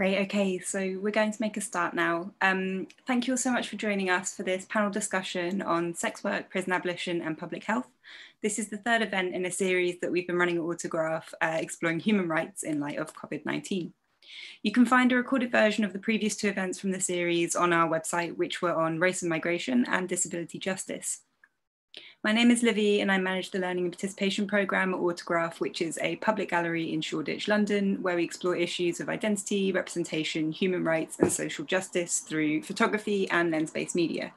Great, okay, so we're going to make a start now. Um, thank you all so much for joining us for this panel discussion on sex work, prison abolition and public health. This is the third event in a series that we've been running at Autograph, uh, exploring human rights in light of COVID-19. You can find a recorded version of the previous two events from the series on our website, which were on race and migration and disability justice. My name is Livy and I manage the Learning and Participation Programme at Autograph, which is a public gallery in Shoreditch, London, where we explore issues of identity, representation, human rights and social justice through photography and lens-based media.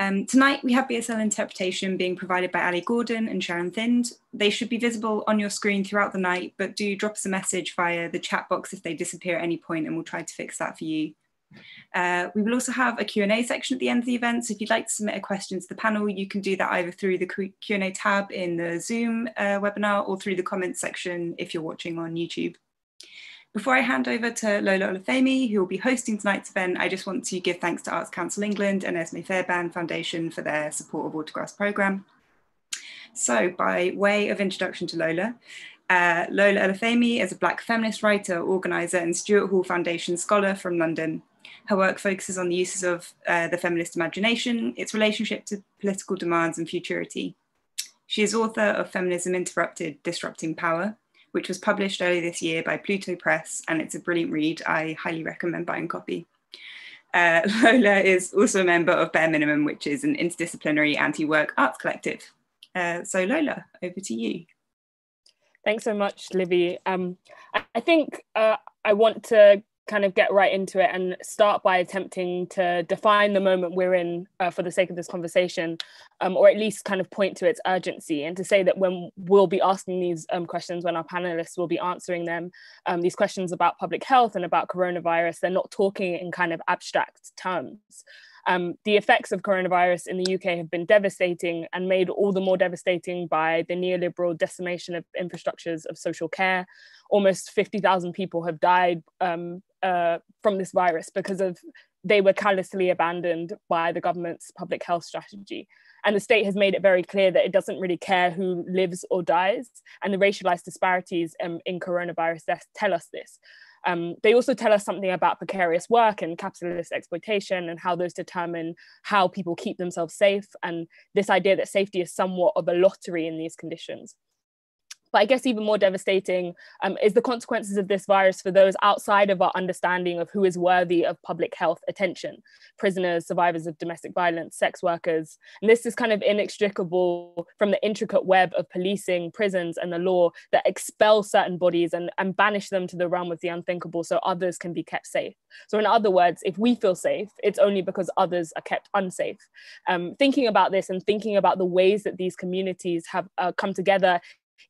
Um, tonight we have BSL interpretation being provided by Ali Gordon and Sharon Thind. They should be visible on your screen throughout the night, but do drop us a message via the chat box if they disappear at any point and we'll try to fix that for you. Uh, we will also have a Q&A section at the end of the event, so if you'd like to submit a question to the panel, you can do that either through the Q&A tab in the Zoom uh, webinar or through the comments section if you're watching on YouTube. Before I hand over to Lola Olufemi, who will be hosting tonight's event, I just want to give thanks to Arts Council England and Esme Fairbairn Foundation for their support of Autograph's programme. So by way of introduction to Lola, uh, Lola Olufemi is a Black feminist writer, organiser and Stuart Hall Foundation scholar from London. Her work focuses on the uses of uh, the feminist imagination, its relationship to political demands and futurity. She is author of Feminism Interrupted, Disrupting Power, which was published earlier this year by Pluto Press, and it's a brilliant read. I highly recommend buying a copy. Uh, Lola is also a member of Bare Minimum, which is an interdisciplinary anti-work arts collective. Uh, so Lola, over to you. Thanks so much, Livy. Um, I think uh, I want to kind of get right into it and start by attempting to define the moment we're in uh, for the sake of this conversation, um, or at least kind of point to its urgency and to say that when we'll be asking these um, questions, when our panelists will be answering them, um, these questions about public health and about coronavirus, they're not talking in kind of abstract terms. Um, the effects of coronavirus in the UK have been devastating and made all the more devastating by the neoliberal decimation of infrastructures of social care. Almost 50,000 people have died um, uh, from this virus because of they were callously abandoned by the government's public health strategy. And the state has made it very clear that it doesn't really care who lives or dies. And the racialized disparities um, in coronavirus deaths tell us this. Um, they also tell us something about precarious work and capitalist exploitation and how those determine how people keep themselves safe and this idea that safety is somewhat of a lottery in these conditions. But I guess even more devastating um, is the consequences of this virus for those outside of our understanding of who is worthy of public health attention prisoners, survivors of domestic violence, sex workers. And this is kind of inextricable from the intricate web of policing, prisons, and the law that expel certain bodies and, and banish them to the realm of the unthinkable so others can be kept safe. So, in other words, if we feel safe, it's only because others are kept unsafe. Um, thinking about this and thinking about the ways that these communities have uh, come together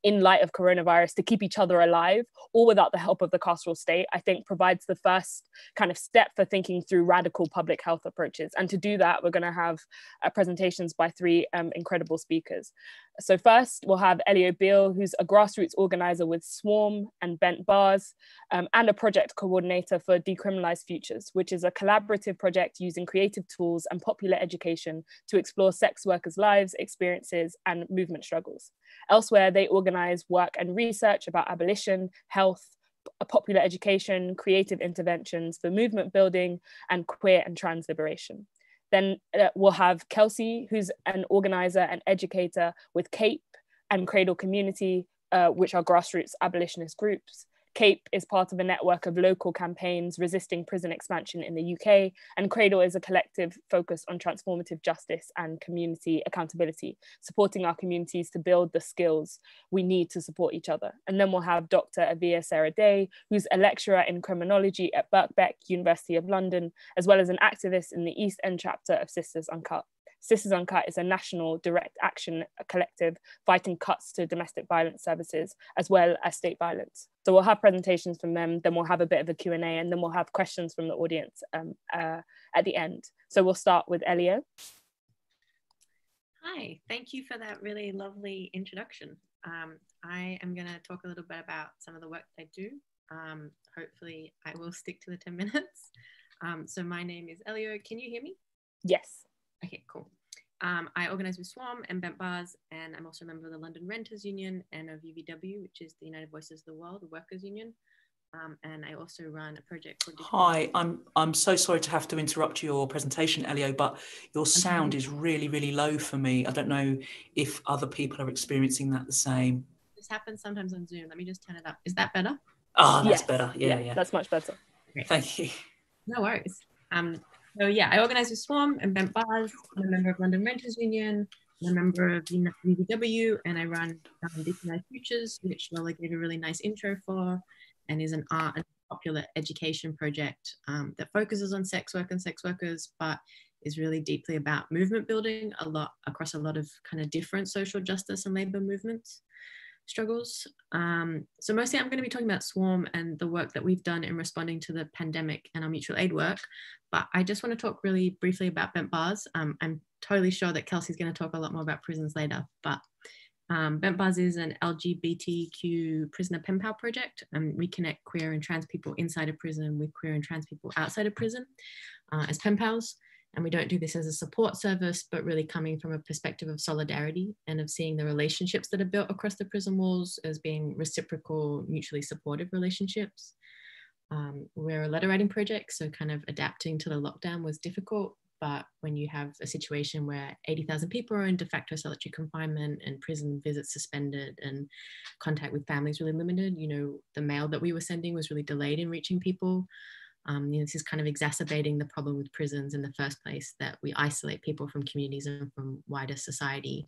in light of coronavirus to keep each other alive, all without the help of the carceral state, I think provides the first kind of step for thinking through radical public health approaches. And to do that, we're going to have uh, presentations by three um, incredible speakers. So first, we'll have Elio Beale, who's a grassroots organizer with Swarm and Bent Bars, um, and a project coordinator for Decriminalized Futures, which is a collaborative project using creative tools and popular education to explore sex workers' lives, experiences, and movement struggles. Elsewhere, they organize work and research about abolition, health, popular education, creative interventions for movement building, and queer and trans liberation. Then uh, we'll have Kelsey, who's an organizer and educator with CAPE and Cradle Community, uh, which are grassroots abolitionist groups. CAPE is part of a network of local campaigns resisting prison expansion in the UK, and Cradle is a collective focused on transformative justice and community accountability, supporting our communities to build the skills we need to support each other. And then we'll have Dr. Aviah Sarah Day, who's a lecturer in criminology at Birkbeck, University of London, as well as an activist in the East End chapter of Sisters Uncut. Sisters Uncut is a national direct action collective fighting cuts to domestic violence services as well as state violence. So we'll have presentations from them, then we'll have a bit of a Q&A and then we'll have questions from the audience um, uh, at the end. So we'll start with Elio. Hi, thank you for that really lovely introduction. Um, I am going to talk a little bit about some of the work I do. Um, hopefully I will stick to the 10 minutes. Um, so my name is Elio. Can you hear me? Yes. Okay, cool. Um, I organise with Swarm and Bent Bars, and I'm also a member of the London Renters Union and of UVW, which is the United Voices of the World, the Workers Union. Um, and I also run a project called. Hi, I'm I'm so sorry to have to interrupt your presentation, Elio, but your sound is really really low for me. I don't know if other people are experiencing that the same. This happens sometimes on Zoom. Let me just turn it up. Is that better? Oh, that's yes. better. Yeah, yeah, yeah, That's much better. Great. Thank you. No worries. Um, so yeah, I organise with Swarm and Bent Bars. I'm a member of London Renters Union. I'm a member of the UVW, and I run um, Decolonize Futures, which Lola gave a really nice intro for and is an art and popular education project um, that focuses on sex work and sex workers, but is really deeply about movement building a lot across a lot of kind of different social justice and labor movements struggles. Um, so mostly I'm going to be talking about Swarm and the work that we've done in responding to the pandemic and our mutual aid work. But I just want to talk really briefly about Bent Bars. Um, I'm totally sure that Kelsey's going to talk a lot more about prisons later, but um, Bent Bars is an LGBTQ prisoner pen pal project. and we connect queer and trans people inside a prison with queer and trans people outside of prison uh, as pen pals. And we don't do this as a support service, but really coming from a perspective of solidarity and of seeing the relationships that are built across the prison walls as being reciprocal, mutually supportive relationships. Um, we're a letter writing project, so kind of adapting to the lockdown was difficult, but when you have a situation where 80,000 people are in de facto solitary confinement and prison visits suspended and contact with families really limited, you know, the mail that we were sending was really delayed in reaching people. Um, you know, this is kind of exacerbating the problem with prisons in the first place that we isolate people from communities and from wider society.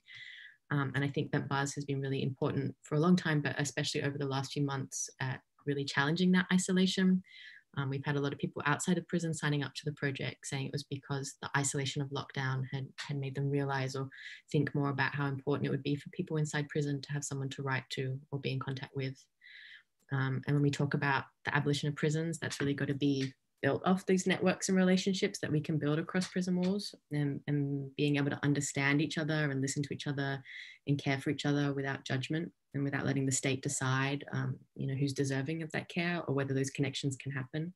Um, and I think that buzz has been really important for a long time, but especially over the last few months at really challenging that isolation. Um, we've had a lot of people outside of prison signing up to the project saying it was because the isolation of lockdown had, had made them realize or think more about how important it would be for people inside prison to have someone to write to or be in contact with. Um, and when we talk about the abolition of prisons, that's really got to be built off these networks and relationships that we can build across prison walls and, and being able to understand each other and listen to each other and care for each other without judgment and without letting the state decide um, you know who's deserving of that care or whether those connections can happen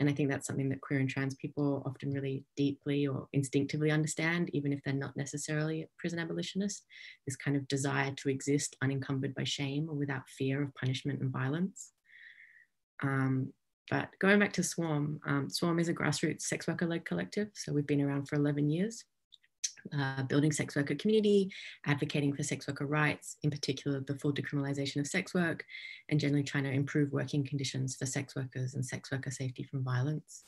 and i think that's something that queer and trans people often really deeply or instinctively understand even if they're not necessarily prison abolitionists this kind of desire to exist unencumbered by shame or without fear of punishment and violence. Um, but going back to Swarm, um, Swarm is a grassroots sex worker led collective. So we've been around for 11 years, uh, building sex worker community, advocating for sex worker rights, in particular the full decriminalization of sex work, and generally trying to improve working conditions for sex workers and sex worker safety from violence.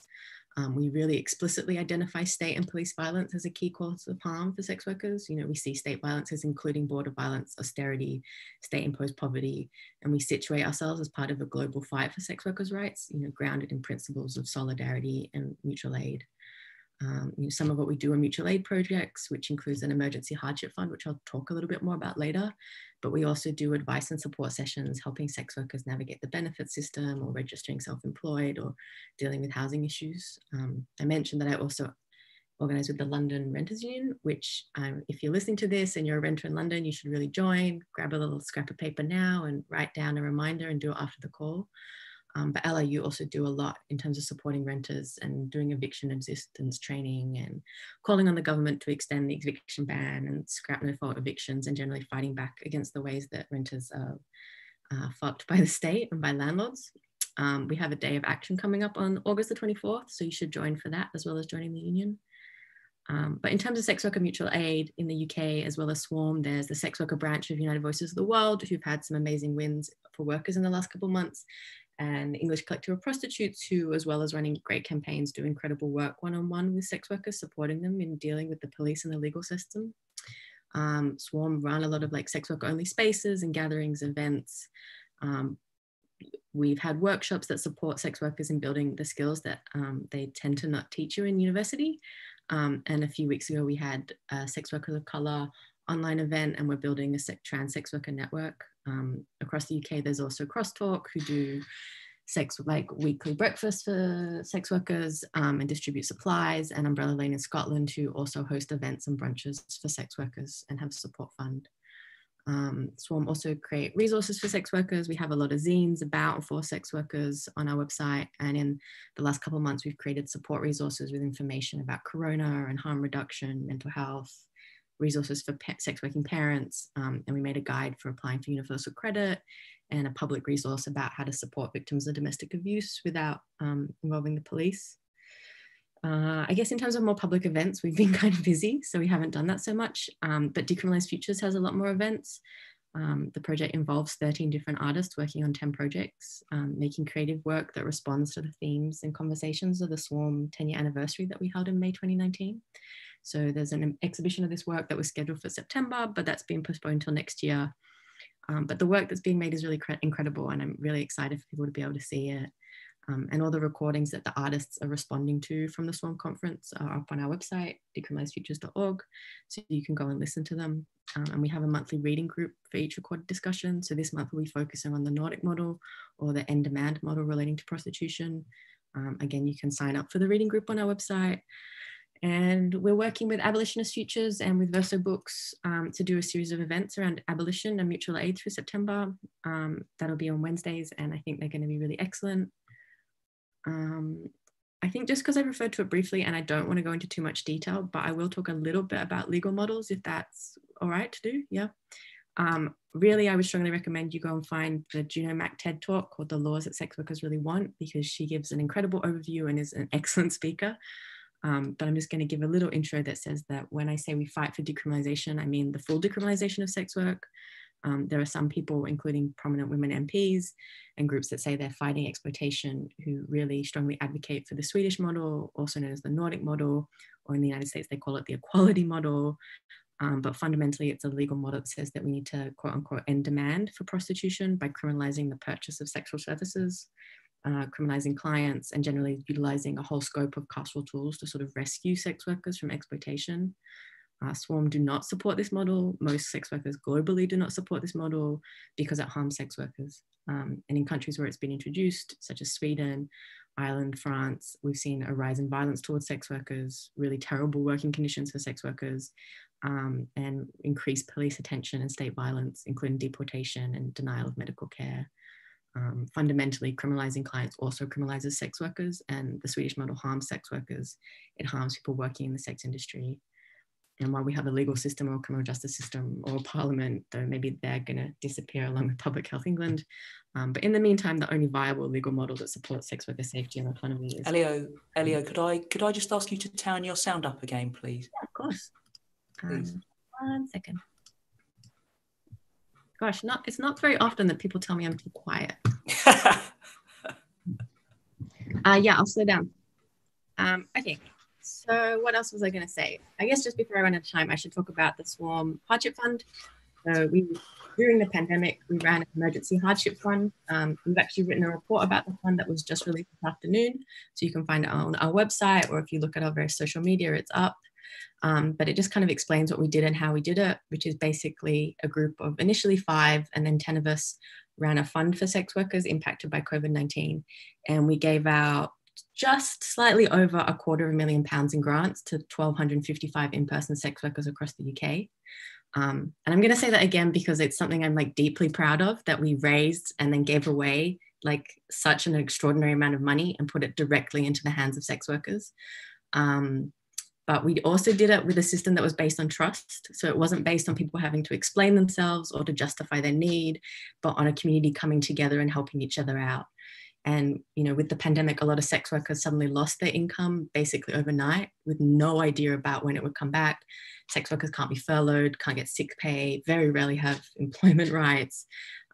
Um, we really explicitly identify state and police violence as a key cause of harm for sex workers. You know, we see state violence as including border violence, austerity, state imposed poverty, and we situate ourselves as part of a global fight for sex workers' rights, you know, grounded in principles of solidarity and mutual aid. Um, you know, some of what we do are mutual aid projects, which includes an emergency hardship fund, which I'll talk a little bit more about later. But we also do advice and support sessions, helping sex workers navigate the benefit system or registering self-employed or dealing with housing issues. Um, I mentioned that I also organize with the London Renters Union, which um, if you're listening to this and you're a renter in London, you should really join, grab a little scrap of paper now and write down a reminder and do it after the call. Um, but LRU, you also do a lot in terms of supporting renters and doing eviction resistance training and calling on the government to extend the eviction ban and scrap no fault evictions and generally fighting back against the ways that renters are uh, fucked by the state and by landlords. Um, we have a day of action coming up on August the 24th, so you should join for that as well as joining the union. Um, but in terms of sex worker mutual aid in the UK, as well as Swarm, there's the sex worker branch of United Voices of the World, who've had some amazing wins for workers in the last couple months and English Collective of Prostitutes, who, as well as running great campaigns, do incredible work one on one with sex workers, supporting them in dealing with the police and the legal system. Um, Swarm run a lot of like sex work only spaces and gatherings, events. Um, we've had workshops that support sex workers in building the skills that um, they tend to not teach you in university. Um, and a few weeks ago, we had a sex workers of color online event, and we're building a trans sex worker network um, across the UK, there's also Crosstalk who do sex like weekly breakfast for sex workers um, and distribute supplies, and Umbrella Lane in Scotland who also host events and brunches for sex workers and have a support fund. Um, Swarm also create resources for sex workers. We have a lot of zines about for sex workers on our website. And in the last couple months, we've created support resources with information about corona and harm reduction, mental health, resources for sex working parents, um, and we made a guide for applying for universal credit and a public resource about how to support victims of domestic abuse without um, involving the police. Uh, I guess in terms of more public events, we've been kind of busy, so we haven't done that so much. Um, but Decriminalised Futures has a lot more events. Um, the project involves 13 different artists working on 10 projects, um, making creative work that responds to the themes and conversations of the Swarm 10 year anniversary that we held in May 2019. So there's an exhibition of this work that was scheduled for September, but that's been postponed until next year. Um, but the work that's being made is really incredible, and I'm really excited for people to be able to see it. Um, and all the recordings that the artists are responding to from the Swarm conference are up on our website, decriminalisedfutures.org. So you can go and listen to them. Um, and we have a monthly reading group for each recorded discussion. So this month we'll be focusing on the Nordic model or the end demand model relating to prostitution. Um, again, you can sign up for the reading group on our website. And we're working with Abolitionist Futures and with Verso Books um, to do a series of events around abolition and mutual aid through September. Um, that'll be on Wednesdays, and I think they're going to be really excellent. Um, I think just because I referred to it briefly and I don't want to go into too much detail, but I will talk a little bit about legal models if that's all right to do. Yeah. Um, really, I would strongly recommend you go and find the Juno Mac TED talk called The Laws That Sex Workers Really Want because she gives an incredible overview and is an excellent speaker. Um, but I'm just going to give a little intro that says that when I say we fight for decriminalization, I mean the full decriminalization of sex work. Um, there are some people, including prominent women MPs and groups that say they're fighting exploitation, who really strongly advocate for the Swedish model, also known as the Nordic model, or in the United States, they call it the equality model. Um, but fundamentally, it's a legal model that says that we need to quote unquote end demand for prostitution by criminalizing the purchase of sexual services, uh, criminalizing clients, and generally utilizing a whole scope of carceral tools to sort of rescue sex workers from exploitation. Uh, Swarm do not support this model. Most sex workers globally do not support this model because it harms sex workers. Um, and in countries where it's been introduced, such as Sweden, Ireland, France, we've seen a rise in violence towards sex workers, really terrible working conditions for sex workers, um, and increased police attention and state violence, including deportation and denial of medical care. Um, fundamentally, criminalizing clients also criminalizes sex workers, and the Swedish model harms sex workers. It harms people working in the sex industry and while we have a legal system or criminal justice system or parliament, though maybe they're going to disappear along with Public Health England. Um, but in the meantime, the only viable legal model that supports sex worker safety and autonomy is. Elio, Elio, could I could I just ask you to turn your sound up again, please? Yeah, of course. Um, one second. Gosh, not it's not very often that people tell me I'm too quiet. uh, yeah, I'll slow down. Um, okay. So what else was I going to say? I guess just before I run out of time, I should talk about the Swarm Hardship Fund. So we, during the pandemic, we ran an emergency hardship fund. Um, we've actually written a report about the fund that was just released this afternoon. So you can find it on our website, or if you look at our various social media, it's up. Um, but it just kind of explains what we did and how we did it, which is basically a group of initially five and then 10 of us ran a fund for sex workers impacted by COVID 19. And we gave out just slightly over a quarter of a million pounds in grants to 1,255 in-person sex workers across the UK. Um, and I'm going to say that again because it's something I'm like deeply proud of that we raised and then gave away like such an extraordinary amount of money and put it directly into the hands of sex workers. Um, but we also did it with a system that was based on trust. So it wasn't based on people having to explain themselves or to justify their need, but on a community coming together and helping each other out. And you know, with the pandemic, a lot of sex workers suddenly lost their income basically overnight with no idea about when it would come back. Sex workers can't be furloughed, can't get sick pay, very rarely have employment rights.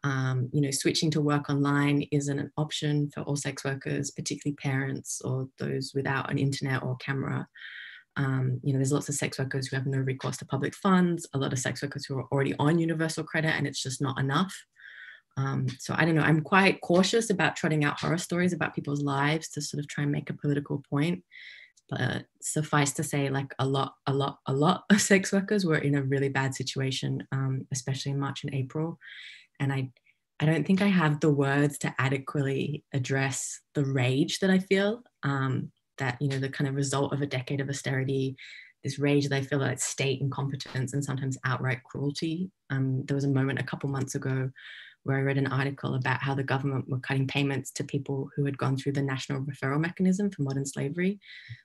Um, you know, switching to work online isn't an option for all sex workers, particularly parents or those without an internet or camera. Um, you know, there's lots of sex workers who have no recourse to public funds, a lot of sex workers who are already on universal credit, and it's just not enough. Um, so I don't know, I'm quite cautious about trotting out horror stories about people's lives to sort of try and make a political point. But suffice to say, like a lot, a lot, a lot of sex workers were in a really bad situation, um, especially in March and April. And I, I don't think I have the words to adequately address the rage that I feel. Um, that you know, the kind of result of a decade of austerity, this rage that I feel at state incompetence and sometimes outright cruelty. Um, there was a moment a couple months ago where I read an article about how the government were cutting payments to people who had gone through the national referral mechanism for modern slavery.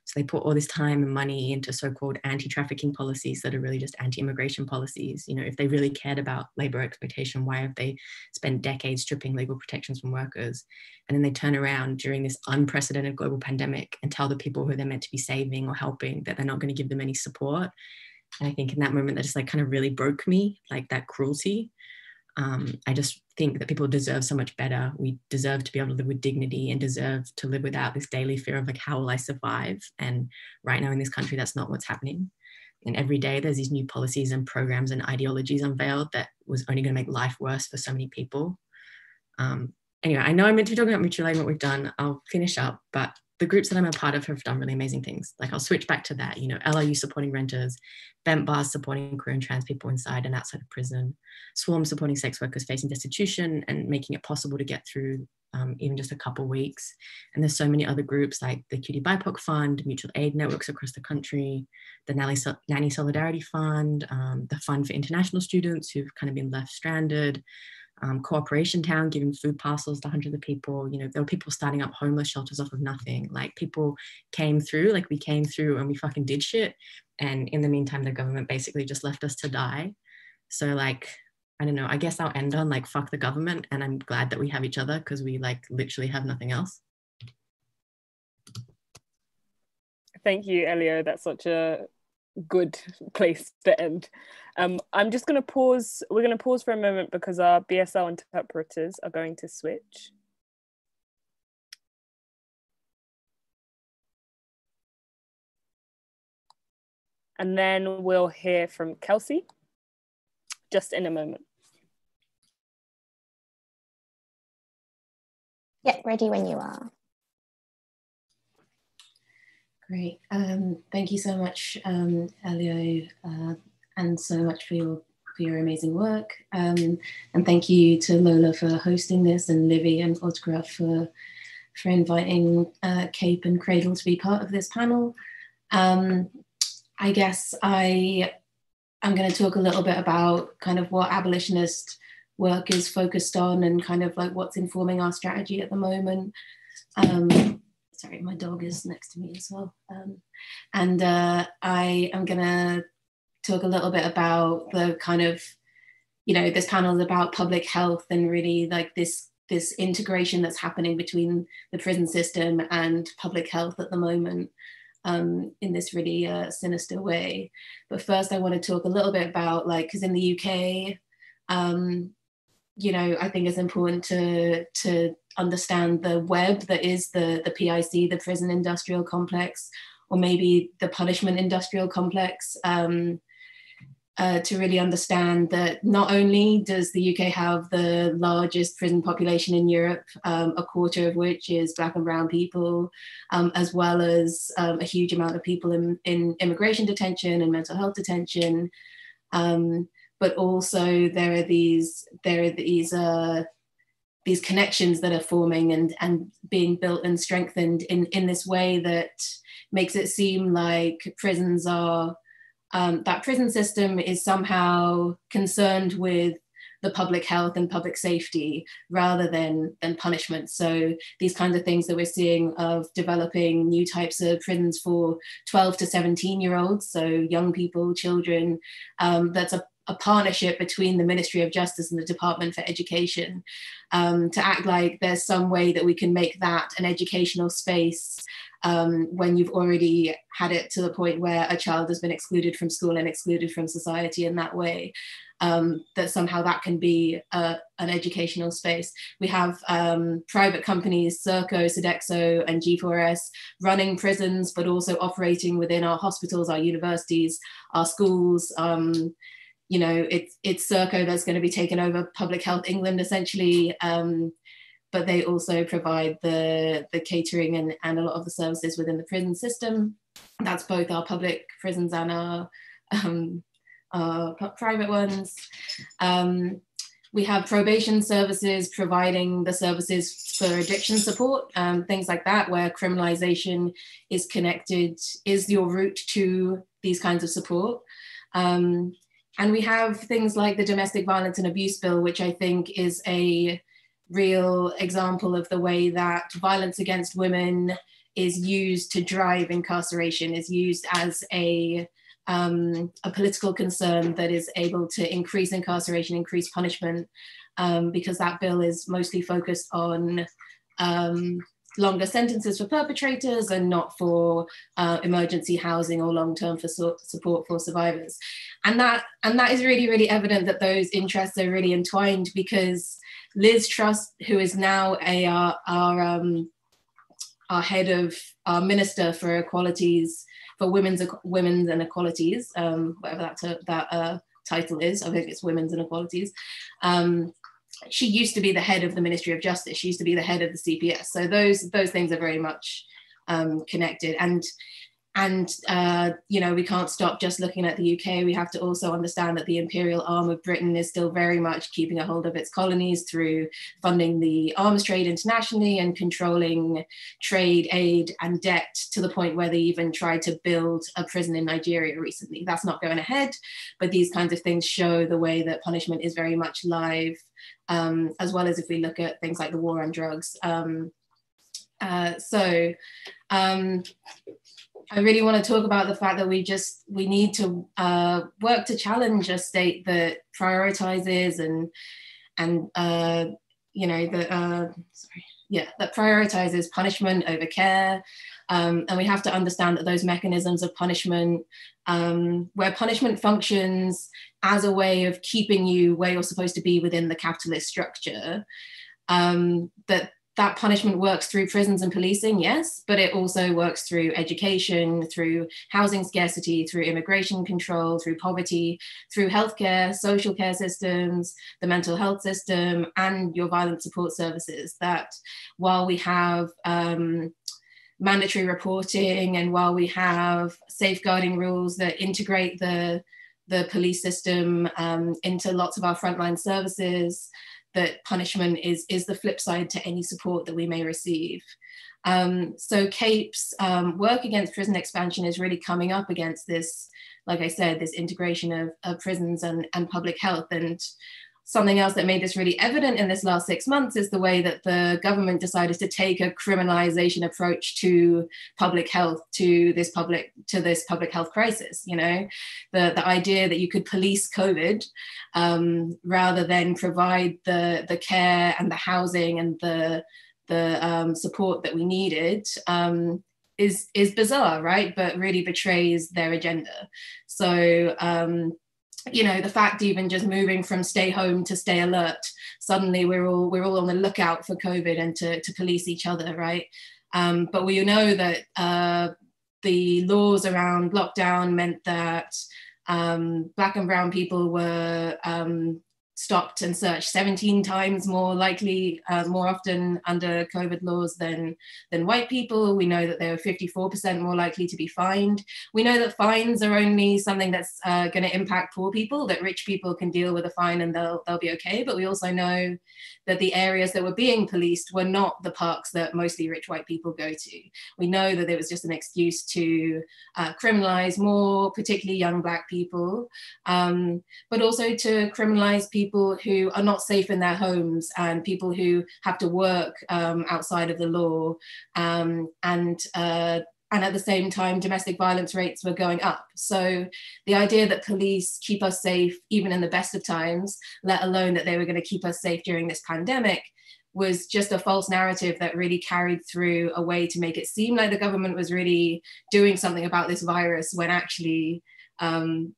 So they put all this time and money into so-called anti-trafficking policies that are really just anti-immigration policies. You know, if they really cared about labor exploitation, why have they spent decades stripping legal protections from workers? And then they turn around during this unprecedented global pandemic and tell the people who they're meant to be saving or helping that they're not going to give them any support. And I think in that moment that just like kind of really broke me, like that cruelty. Um, I just think that people deserve so much better. We deserve to be able to live with dignity and deserve to live without this daily fear of like, how will I survive? And right now in this country, that's not what's happening. And every day there's these new policies and programs and ideologies unveiled that was only going to make life worse for so many people. Um, anyway, I know I'm meant to be talking about mutual aid, and what we've done. I'll finish up, but the groups that I'm a part of have done really amazing things. Like I'll switch back to that, you know, LRU supporting renters, Bent Bars supporting queer and trans people inside and outside of prison, Swarm supporting sex workers facing destitution and making it possible to get through um, even just a couple weeks. And there's so many other groups like the Cutie BIPOC Fund, mutual aid networks across the country, the Nanny Solidarity Fund, um, the Fund for International Students who've kind of been left stranded, um, Cooperation Town giving food parcels to hundreds of people. You know, there were people starting up homeless shelters off of nothing. Like people came through, like we came through and we fucking did shit. And in the meantime, the government basically just left us to die. So like, I don't know, I guess I'll end on like, fuck the government. And I'm glad that we have each other because we like literally have nothing else. Thank you, Elio. That's such a good place to end. Um, I'm just going to pause. We're going to pause for a moment because our BSL interpreters are going to switch. And then we'll hear from Kelsey just in a moment. Yeah, ready when you are. Great. Um, thank you so much, um, Elio, uh, and so much for your for your amazing work. Um, and thank you to Lola for hosting this, and Livy and Autograph for for inviting uh, Cape and Cradle to be part of this panel. Um, I guess I I'm going to talk a little bit about kind of what abolitionist work is focused on and kind of like what's informing our strategy at the moment. Um, sorry, my dog is next to me as well. Um, and uh, I am going to talk a little bit about the kind of, you know, this panel is about public health and really like this this integration that's happening between the prison system and public health at the moment um, in this really uh, sinister way. But first, I want to talk a little bit about like, because in the UK, um, you know, I think it's important to to understand the web that is the the PIC, the prison industrial complex, or maybe the punishment industrial complex. Um, uh, to really understand that not only does the UK have the largest prison population in Europe, um, a quarter of which is Black and Brown people, um, as well as um, a huge amount of people in, in, immigration detention and mental health detention, um, but also there are these there are these uh, these connections that are forming and and being built and strengthened in in this way that makes it seem like prisons are um, that prison system is somehow concerned with the public health and public safety rather than than punishment. So these kinds of things that we're seeing of developing new types of prisons for 12 to 17 year olds so young people children um, that's a a partnership between the Ministry of Justice and the Department for Education um, to act like there's some way that we can make that an educational space um, when you've already had it to the point where a child has been excluded from school and excluded from society in that way. Um, that somehow that can be a, an educational space. We have um, private companies, Serco, Sodexo, and G4S running prisons, but also operating within our hospitals, our universities, our schools. Um, you know, it's it's Serco that's going to be taking over Public Health England essentially. Um, but they also provide the, the catering and, and a lot of the services within the prison system. That's both our public prisons and our, um, our private ones. Um, we have probation services providing the services for addiction support, um, things like that, where criminalization is connected, is your route to these kinds of support. Um, and we have things like the domestic violence and abuse bill, which I think is a real example of the way that violence against women is used to drive incarceration, is used as a um, a political concern that is able to increase incarceration, increase punishment, um, because that bill is mostly focused on um, longer sentences for perpetrators and not for uh, emergency housing or long-term for so support for survivors. And that, and that is really, really evident that those interests are really entwined because Liz Truss, who is now a, uh, our, um, our head of our minister for equalities, for women's women's inequalities, um, whatever that, that uh, title is, I think it's women's inequalities. Um, she used to be the head of the Ministry of Justice. She used to be the head of the CPS. So those those things are very much um, connected. And and uh, you know we can't stop just looking at the UK. We have to also understand that the imperial arm of Britain is still very much keeping a hold of its colonies through funding the arms trade internationally and controlling trade, aid, and debt to the point where they even tried to build a prison in Nigeria recently. That's not going ahead, but these kinds of things show the way that punishment is very much live um, as well as if we look at things like the war on drugs. Um, uh, so um, I really want to talk about the fact that we just, we need to uh, work to challenge a state that prioritizes and, and uh, you know, that, uh, sorry, yeah, that prioritizes punishment over care. Um, and we have to understand that those mechanisms of punishment, um, where punishment functions as a way of keeping you where you're supposed to be within the capitalist structure, um, that that punishment works through prisons and policing, yes, but it also works through education, through housing scarcity, through immigration control, through poverty, through healthcare, social care systems, the mental health system, and your violent support services. That while we have um, mandatory reporting and while we have safeguarding rules that integrate the, the police system um, into lots of our frontline services, that punishment is, is the flip side to any support that we may receive. Um, so CAPE's um, work against prison expansion is really coming up against this, like I said, this integration of, of prisons and, and public health. And something else that made this really evident in this last six months is the way that the government decided to take a criminalization approach to public health to this public to this public health crisis you know? The the idea that you could police covid um, rather than provide the the care and the housing and the the um, support that we needed um, is is bizarre right? But really betrays their agenda. So um, you know the fact even just moving from stay home to stay alert suddenly we're all we're all on the lookout for covid and to, to police each other right? Um, but we know that uh, the laws around lockdown meant that um, black and brown people were um, stopped and searched 17 times more likely, uh, more often under COVID laws than, than white people. We know that they were 54% more likely to be fined. We know that fines are only something that's uh, going to impact poor people, that rich people can deal with a fine and they'll, they'll be okay. But we also know that the areas that were being policed were not the parks that mostly rich white people go to. We know that it was just an excuse to uh, criminalize more, particularly young black people, um, but also to criminalize people people who are not safe in their homes and people who have to work um, outside of the law. Um, and uh, and at the same time domestic violence rates were going up. So the idea that police keep us safe even in the best of times let alone that they were going to keep us safe during this pandemic was just a false narrative that really carried through a way to make it seem like the government was really doing something about this virus when actually um,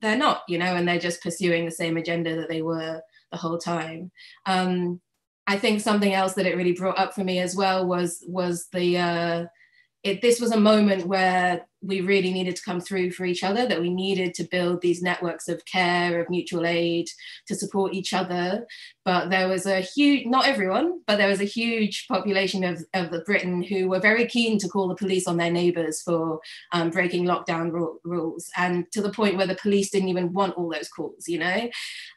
they're not, you know, and they're just pursuing the same agenda that they were the whole time. Um, I think something else that it really brought up for me as well was was the uh, it, this was a moment where we really needed to come through for each other, that we needed to build these networks of care, of mutual aid to support each other. But there was a huge, not everyone, but there was a huge population of, of Britain who were very keen to call the police on their neighbours for um, breaking lockdown ru- rules, and to the point where the police didn't even want all those calls, you know?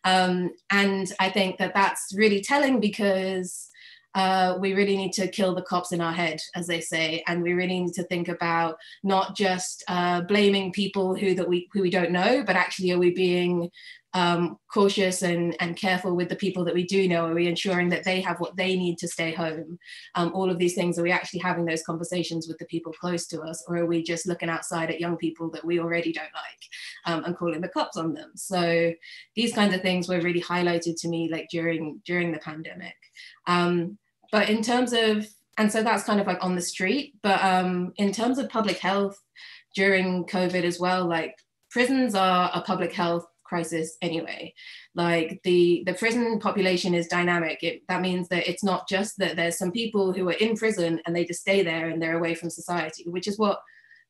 Um, and I think that that's really telling because uh, we really need to kill the cops in our head, as they say, and we really need to think about not just uh, blaming people who that we who we don't know, but actually are we being um, cautious and, and careful with the people that we do know? Are we ensuring that they have what they need to stay home? Um, all of these things, are we actually having those conversations with the people close to us? Or are we just looking outside at young people that we already don't like um, and calling the cops on them? So these kinds of things were really highlighted to me like during, during the pandemic. Um, but in terms of, and so that's kind of like on the street, but um, in terms of public health during COVID as well, like prisons are a public health crisis anyway. Like the the prison population is dynamic. It, that means that it's not just that there's some people who are in prison and they just stay there and they're away from society which is what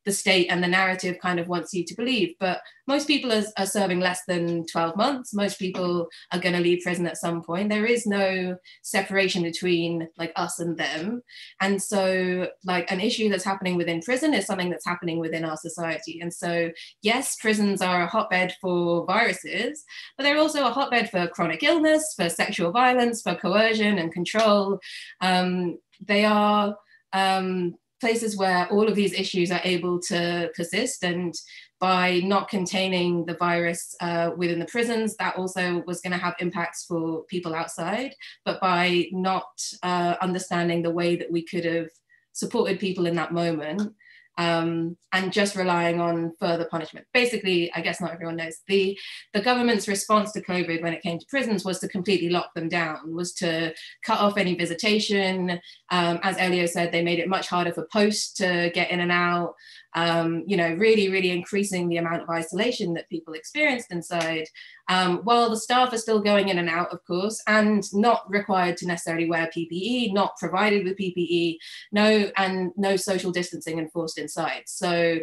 the state and the narrative kind of wants you to believe. But most people are, are serving less than 12 months. Most people are going to leave prison at some point. There is no separation between like us and them. And so, like, an issue that's happening within prison is something that's happening within our society. And so, yes, prisons are a hotbed for viruses, but they're also a hotbed for chronic illness, for sexual violence, for coercion and control. Um, they are um, places where all of these issues are able to persist. And by not containing the virus uh, within the prisons that also was going to have impacts for people outside. But by not uh, understanding the way that we could have supported people in that moment um, and just relying on further punishment. Basically, I guess not everyone knows the the government's response to COVID when it came to prisons was to completely lock them down, was to cut off any visitation. Um, as Elio said, they made it much harder for posts to get in and out um, you know, really, really increasing the amount of isolation that people experienced inside, um, while the staff are still going in and out, of course, and not required to necessarily wear PPE, not provided with PPE, no, and no social distancing enforced inside. So,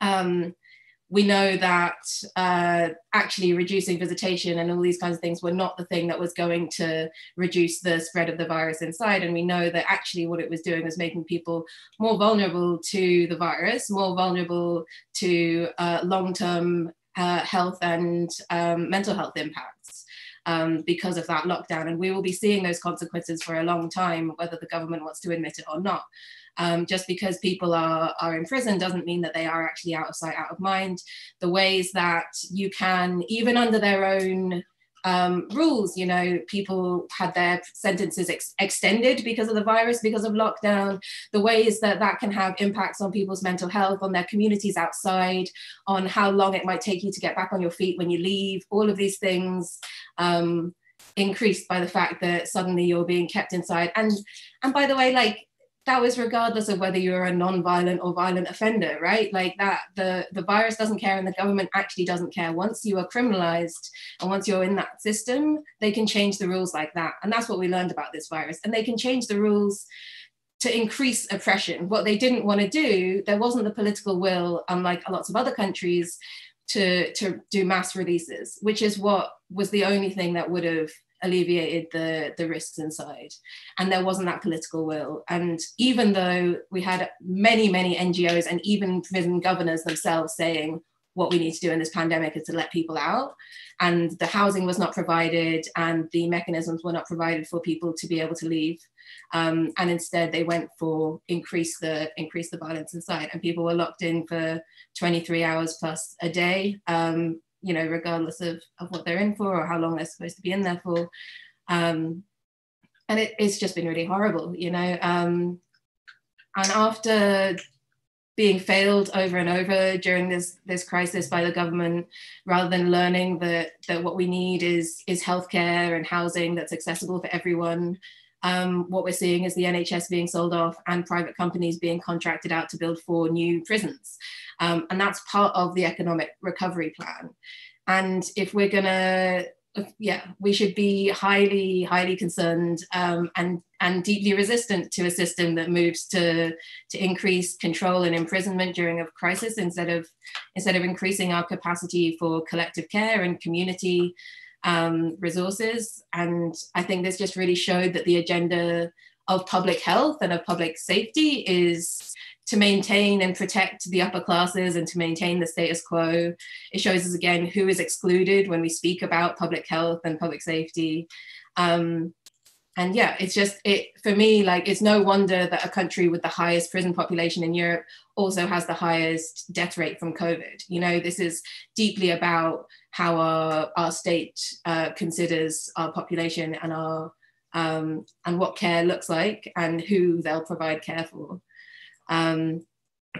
um, we know that uh, actually reducing visitation and all these kinds of things were not the thing that was going to reduce the spread of the virus inside. And we know that actually what it was doing was making people more vulnerable to the virus, more vulnerable to uh, long term uh, health and um, mental health impacts. Um, because of that lockdown. And we will be seeing those consequences for a long time, whether the government wants to admit it or not. Um, just because people are, are in prison doesn't mean that they are actually out of sight, out of mind. The ways that you can, even under their own um, rules, you know, people had their sentences ex- extended because of the virus, because of lockdown, the ways that that can have impacts on people's mental health, on their communities outside, on how long it might take you to get back on your feet when you leave, all of these things. Um, increased by the fact that suddenly you're being kept inside and and by the way like that was regardless of whether you're a non-violent or violent offender right? Like that the the virus doesn't care and the government actually doesn't care. Once you are criminalized and once you're in that system they can change the rules like that. And that's what we learned about this virus. And they can change the rules to increase oppression. What they didn't want to do there wasn't the political will unlike lots of other countries to to do mass releases which is what was the only thing that would have alleviated the, the risks inside. And there wasn't that political will. And even though we had many, many NGOs and even prison governors themselves saying, what we need to do in this pandemic is to let people out. And the housing was not provided and the mechanisms were not provided for people to be able to leave. Um, and instead they went for increase the increase the violence inside and people were locked in for 23 hours plus a day um, you know, regardless of, of what they're in for or how long they're supposed to be in there for. Um, and it, it's just been really horrible, you know. Um, and after being failed over and over during this this crisis by the government, rather than learning that that what we need is is healthcare and housing that's accessible for everyone, um, what we're seeing is the NHS being sold off and private companies being contracted out to build four new prisons. Um, and that's part of the economic recovery plan. And if we're going to yeah, we should be highly, highly concerned um, and and deeply resistant to a system that moves to to increase control and imprisonment during a crisis instead of instead of increasing our capacity for collective care and community um, resources. And I think this just really showed that the agenda of public health and of public safety is to maintain and protect the upper classes and to maintain the status quo. It shows us again who is excluded when we speak about public health and public safety. Um, and yeah, it's just it for me. Like it's no wonder that a country with the highest prison population in Europe also has the highest death rate from COVID. You know, this is deeply about how our our state uh, considers our population and our um, and what care looks like and who they'll provide care for. Um,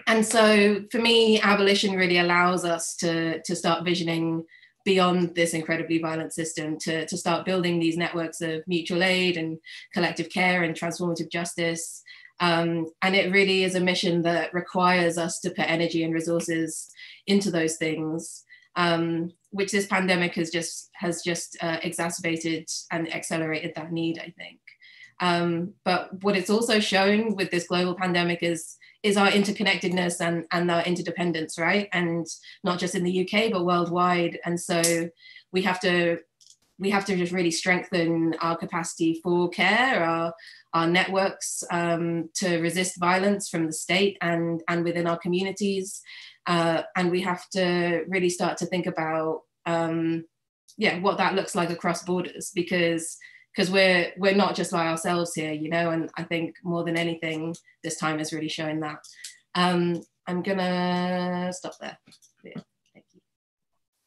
and so for me, abolition really allows us to, to start visioning beyond this incredibly violent system to, to start building these networks of mutual aid and collective care and transformative justice. Um, and it really is a mission that requires us to put energy and resources into those things, um, which this pandemic has just has just uh, exacerbated and accelerated that need, I think. Um, but what it's also shown with this global pandemic is is our interconnectedness and, and our interdependence, right? And not just in the UK, but worldwide. And so we have to we have to just really strengthen our capacity for care, our, our networks um, to resist violence from the state and, and within our communities. Uh, and we have to really start to think about, um, yeah, what that looks like across borders because because we're we're not just by ourselves here, you know. And I think more than anything, this time is really showing that. Um, I'm gonna stop there. Yeah, thank you.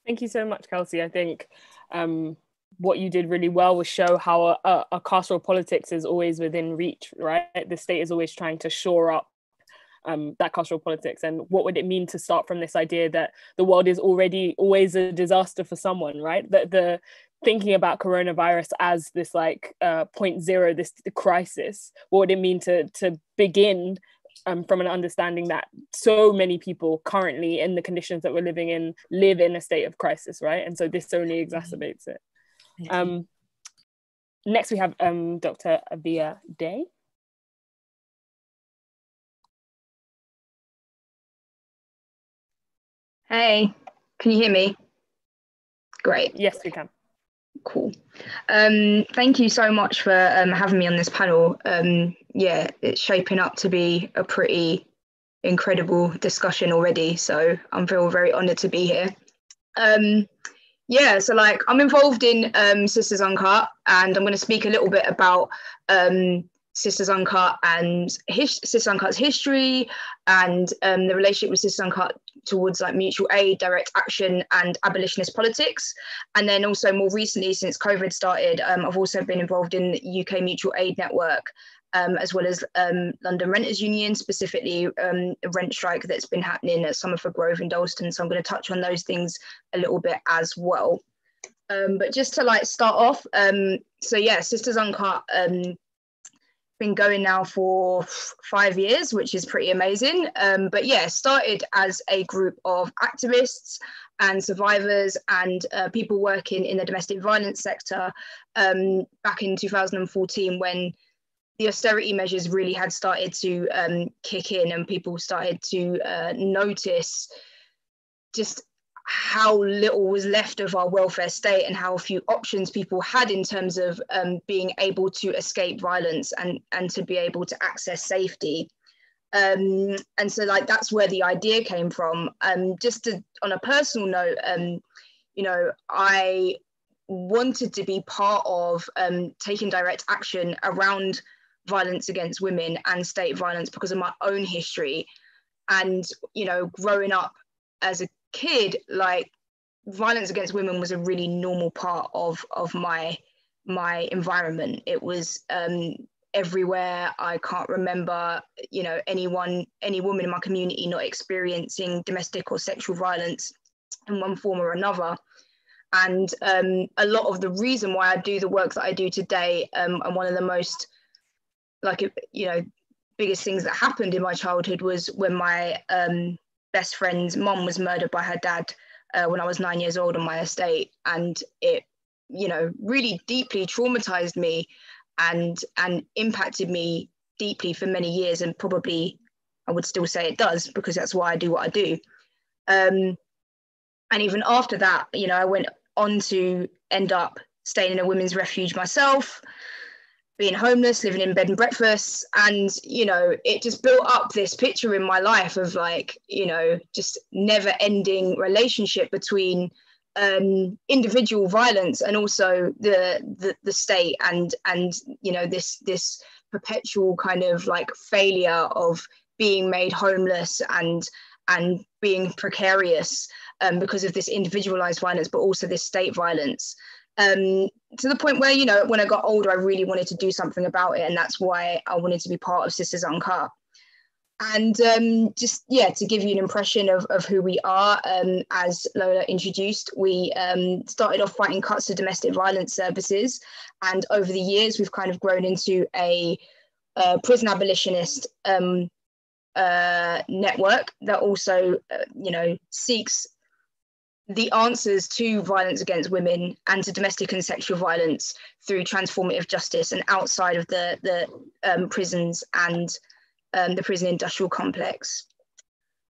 Thank you so much, Kelsey. I think um, what you did really well was show how a, a, a politics is always within reach, right? The state is always trying to shore up um, that carceral politics and what would it mean to start from this idea that the world is already always a disaster for someone right that the thinking about coronavirus as this like uh, point zero, this crisis, what would it mean to to begin um, from an understanding that so many people currently in the conditions that we're living in live in a state of crisis, right? And so this only mm-hmm. exacerbates it. Um, next, we have um, Dr. Aviah Day. Hey, can you hear me? Great. Yes, we can. Cool. Um, thank you so much for um, having me on this panel. Um, yeah, it's shaping up to be a pretty incredible discussion already. So I'm feel very honoured to be here. Um, yeah, so like I'm involved in um, Sisters Uncut, and I'm going to speak a little bit about um, Sisters Uncut and his, Sisters Uncut's history and um, the relationship with Sisters Uncut towards like mutual aid, direct action, and abolitionist politics. And then also more recently, since COVID started, um, I've also been involved in the UK Mutual Aid Network. Um, as well as um, London Renters Union, specifically um, a rent strike that's been happening at Somerford Grove in Dalston. So I'm going to touch on those things a little bit as well. Um, but just to like start off, so yeah, Sisters Uncut been going now for five years, which is pretty amazing. Um, but yeah, started as a group of activists and survivors and uh, people working in the domestic violence sector um, back in 2014 when the austerity measures really had started to um, kick in and people started to uh, notice just how little was left of our welfare state and how few options people had in terms of um, being able to escape violence and, and to be able to access safety. Um, and so like that's where the idea came from. Um, just to, on a personal note, um, you know, I wanted to be part of um, taking direct action around violence against women and state violence because of my own history. And, you know, growing up as a kid, like violence against women was a really normal part of of my my environment. It was um, everywhere. I can't remember, you know, anyone, any woman in my community not experiencing domestic or sexual violence in one form or another. And um, a lot of the reason why I do the work that I do today, um, and one of the most, like, you know, biggest things that happened in my childhood was when my um, best friend's mom was murdered by her dad uh, when I was nine years old on my estate, and it, you know, really deeply traumatized me, and and impacted me deeply for many years, and probably I would still say it does because that's why I do what I do. Um, and even after that, you know, I went on to end up staying in a women's refuge myself being homeless, living in bed and breakfast. And, you know, it just built up this picture in my life of like, you know, just never ending relationship between um, individual violence and also the, the the state and and you know this this perpetual kind of like failure of being made homeless and and being precarious um, because of this individualized violence, but also this state violence. Um, to the point where, you know, when I got older, I really wanted to do something about it. And that's why I wanted to be part of Sisters Uncut. And um, just, yeah, to give you an impression of, of who we are, um, as Lola introduced, we um, started off fighting cuts to domestic violence services. And over the years, we've kind of grown into a, a prison abolitionist um, uh, network that also, uh, you know, seeks the answers to violence against women and to domestic and sexual violence through transformative justice and outside of the the um, prisons and um, the prison industrial complex.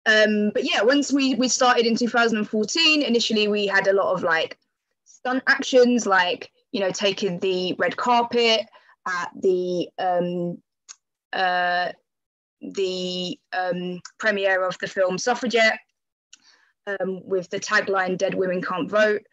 Um, but yeah, once we we started in 2014, initially we had a lot of like stunt actions, like you know taking the red carpet at the um, uh, the um, premiere of the film Suffragette um, with the tagline "Dead Women Can't Vote,"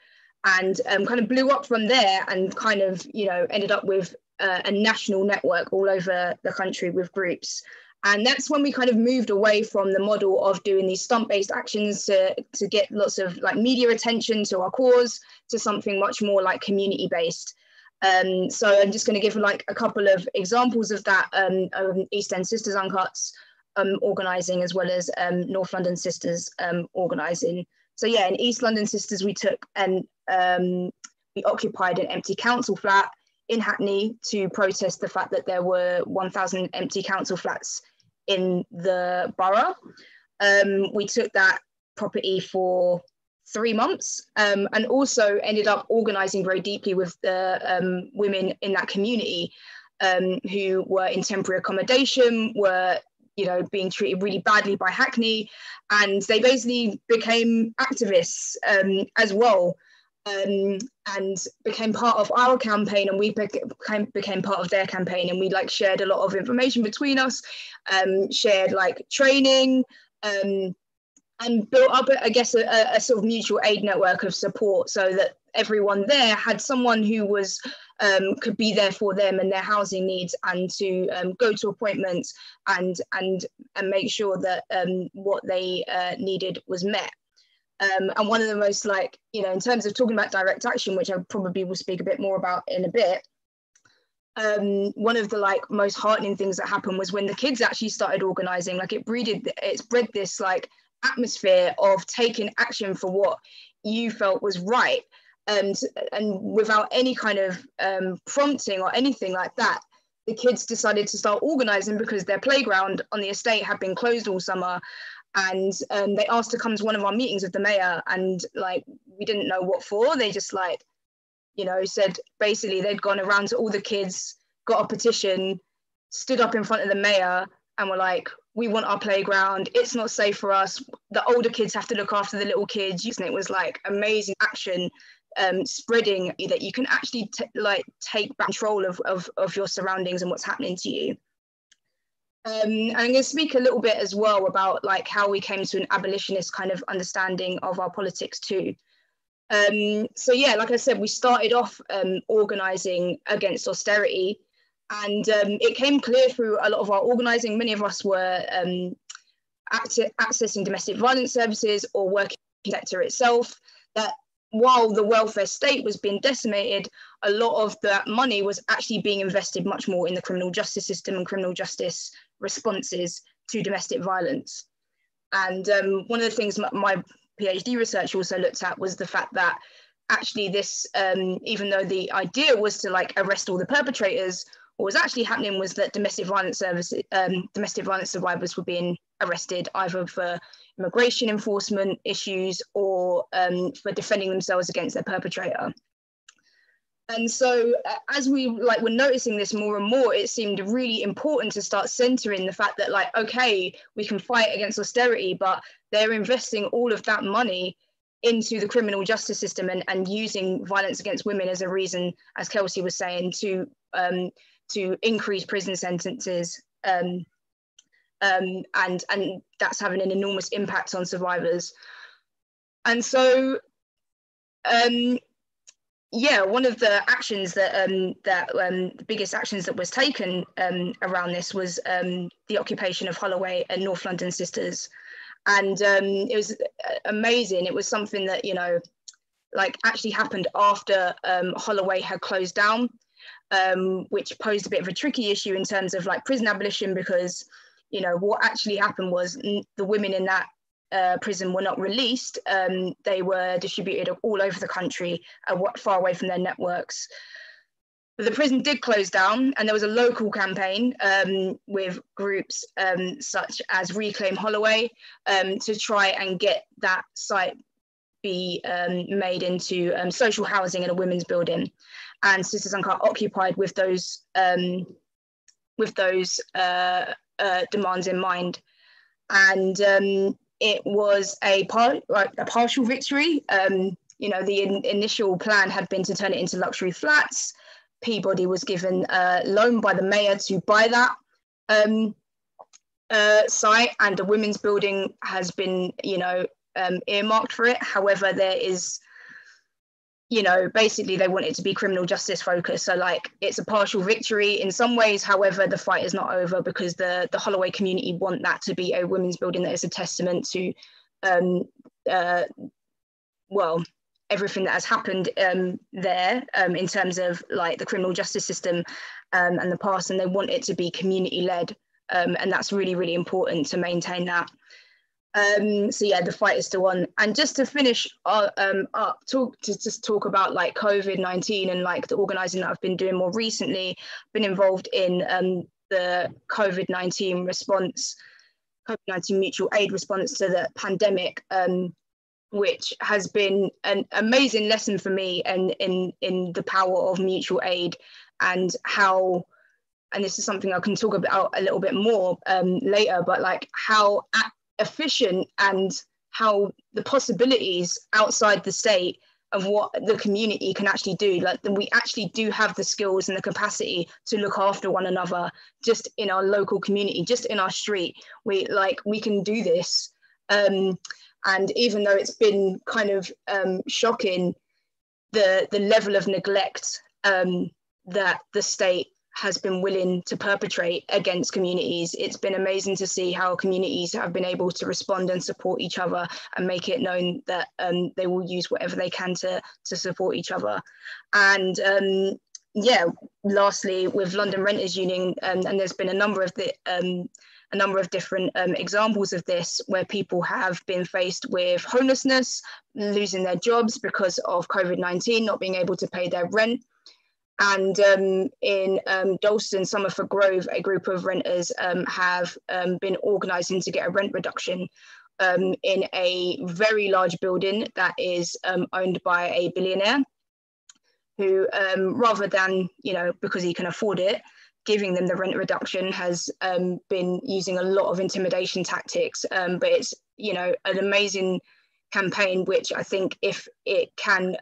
and um, kind of blew up from there, and kind of you know ended up with uh, a national network all over the country with groups. And that's when we kind of moved away from the model of doing these stunt-based actions to, to get lots of like media attention to our cause to something much more like community-based. Um, so I'm just going to give like a couple of examples of that um, East End Sisters Uncuts um, organising as well as um, North London Sisters um, organising. So yeah, in East London Sisters we took and um, we occupied an empty council flat in Hackney to protest the fact that there were 1,000 empty council flats in the borough. we took that property for three months um, and also ended up organizing very deeply with the um, women in that community um, who were in temporary accommodation, were you know being treated really badly by Hackney, and they basically became activists um, as well. Um, and became part of our campaign and we became, became part of their campaign and we like shared a lot of information between us um, shared like training um, and built up, I guess, a, a, sort of mutual aid network of support so that everyone there had someone who was um, could be there for them and their housing needs and to um, go to appointments and and and make sure that um, what they uh, needed was met. Um, and one of the most like you know in terms of talking about direct action, which I probably will speak a bit more about in a bit. Um, one of the like most heartening things that happened was when the kids actually started organizing like it breeded it's bred this like atmosphere of taking action for what you felt was right and and without any kind of um, prompting or anything like that the kids decided to start organizing because their playground on the estate had been closed all summer. And um, they asked to come to one of our meetings with the mayor and like we didn't know what for. They just like you know said basically they'd gone around to all the kids got a petition stood up in front of the mayor and were like we want our playground. It's not safe for us. The older kids have to look after the little kids. And it was like amazing action um, spreading that you can actually t- like take back control of, of, of your surroundings and what's happening to you um, and I'm going to speak a little bit as well about like how we came to an abolitionist kind of understanding of our politics too. Um, so yeah, like I said, we started off um, organising against austerity and um, it came clear through a lot of our organising. Many of us were um, accessing domestic violence services or working sector itself. That while the welfare state was being decimated, a lot of that money was actually being invested much more in the criminal justice system and criminal justice responses to domestic violence. And um, one of the things my PhD research also looked at was the fact that actually this, um, even though the idea was to like arrest all the perpetrators, what was actually happening was that domestic violence service, um, domestic violence survivors were being arrested either for immigration enforcement issues or um, for defending themselves against their perpetrator. And so, uh, as we like were noticing this more and more, it seemed really important to start centering the fact that, like, okay, we can fight against austerity, but they're investing all of that money into the criminal justice system and, and using violence against women as a reason, as Kelsey was saying, to um, to increase prison sentences um, um, and and that's having an enormous impact on survivors. And so um, yeah, one of the actions that um, that um, the biggest actions that was taken um, around this was um, the occupation of Holloway and North London Sisters, and um, it was amazing. It was something that you know, like actually happened after um, Holloway had closed down, which posed a bit of a tricky issue in terms of like prison abolition because you know what actually happened was the women in that uh, prison were not released, um, they were distributed all over the country, uh, far away from their networks. But the prison did close down, and there was a local campaign um, with groups um, such as Reclaim Holloway um, to try and get that site be um, made into um, social housing and a women's building. And Sisters Uncut occupied with those with those uh, uh, demands in mind. And um, it was a, par- a partial victory. Um, you know, the in- initial plan had been to turn it into luxury flats. Peabody was given a loan by the mayor to buy that um, uh, site, and the women's building has been, you know, um, earmarked for it. However, there is you know, basically they want it to be criminal justice focused. So like it's a partial victory in some ways. However, the fight is not over because the the Holloway community want that to be a women's building that is a testament to, um, uh, well, everything that has happened um, there um, in terms of like the criminal justice system um, and the past, and they want it to be community led, um, and that's really really important to maintain that. Um, so yeah, the fight is still on. And just to finish uh, um, up, talk to just talk about like COVID nineteen and like the organising that I've been doing more recently. Been involved in um, the COVID nineteen response, COVID nineteen mutual aid response to the pandemic, um, which has been an amazing lesson for me and in in the power of mutual aid and how and this is something I can talk about a little bit more um, later, but like how efficient and how the possibilities outside the state of what the community can actually do. Like we actually do have the skills and the capacity to look after one another just in our local community just in our street. We like we can do this. Um, and even though it's been kind of um, shocking the the level of neglect um, that the state has been willing to perpetrate against communities. It's been amazing to see how communities have been able to respond and support each other and make it known that um, they will use whatever they can to, to support each other. And um, yeah, lastly, with London Renters Union, um, and there's been a number of the um, a number of different um, examples of this where people have been faced with homelessness, losing their jobs because of COVID 19, not being able to pay their rent, and um, in um, Dalston, Somerford Grove, a group of renters um, have um, been organising to get a rent reduction um, in a very large building that is um, owned by a billionaire who, rather than, you know, because he can afford it, giving them the rent reduction has been using a lot of intimidation tactics. but it's, you know, an amazing campaign, which I think if it can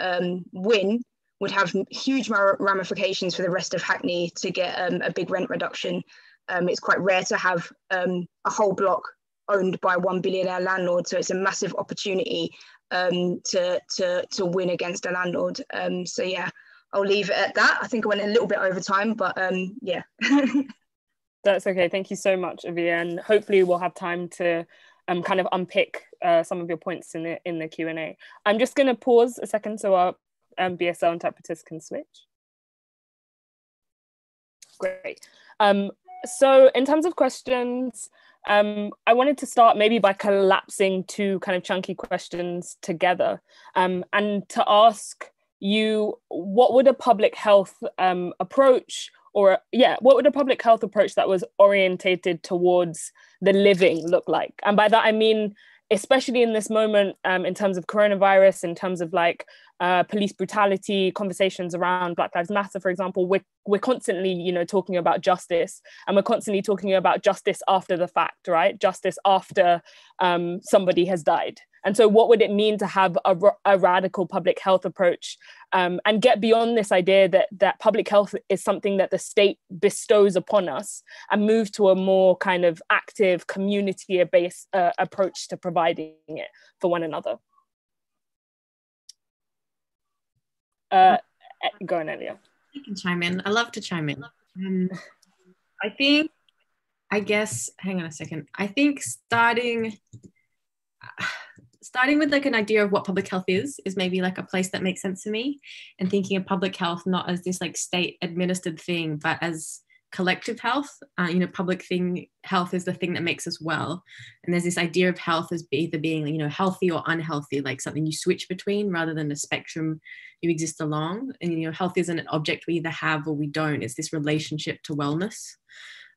win, would have huge ramifications for the rest of Hackney to get um, a big rent reduction. Um, it's quite rare to have um, a whole block owned by one billionaire landlord, so it's a massive opportunity um, to, to, to win against a landlord. Um, so yeah, I'll leave it at that. I think I went a little bit over time, but um, yeah. That's okay. Thank you so much, Aviah, and hopefully we'll have time to um, kind of unpick uh, some of your points in the in the Q and A. I'm just going to pause a second so our um, BSL interpreters can switch. Great. Um, so in terms of questions, um, I wanted to start maybe by collapsing two kind of chunky questions together um, and to ask you what would a public health um, approach or yeah what would a public health approach that was orientated towards the living look like and by that i mean especially in this moment um, in terms of coronavirus in terms of like uh, police brutality, conversations around Black Lives Matter, for example, we're, we're constantly, you know, talking about justice and we're constantly talking about justice after the fact, right? Justice after um, somebody has died. And so, what would it mean to have a, a radical public health approach um, and get beyond this idea that that public health is something that the state bestows upon us and move to a more kind of active community-based uh, approach to providing it for one another? uh, go on, Elio. I can chime in. I love to chime in. Um, I think, I guess, hang on a second. I think starting, starting with like an idea of what public health is, is maybe like a place that makes sense to me and thinking of public health not as this like state administered thing, but as collective health. Uh, you know, public thing health is the thing that makes us well. And there's this idea of health as either being, you know, healthy or unhealthy, like something you switch between rather than a spectrum you exist along. And you know, health isn't an object we either have or we don't. It's this relationship to wellness.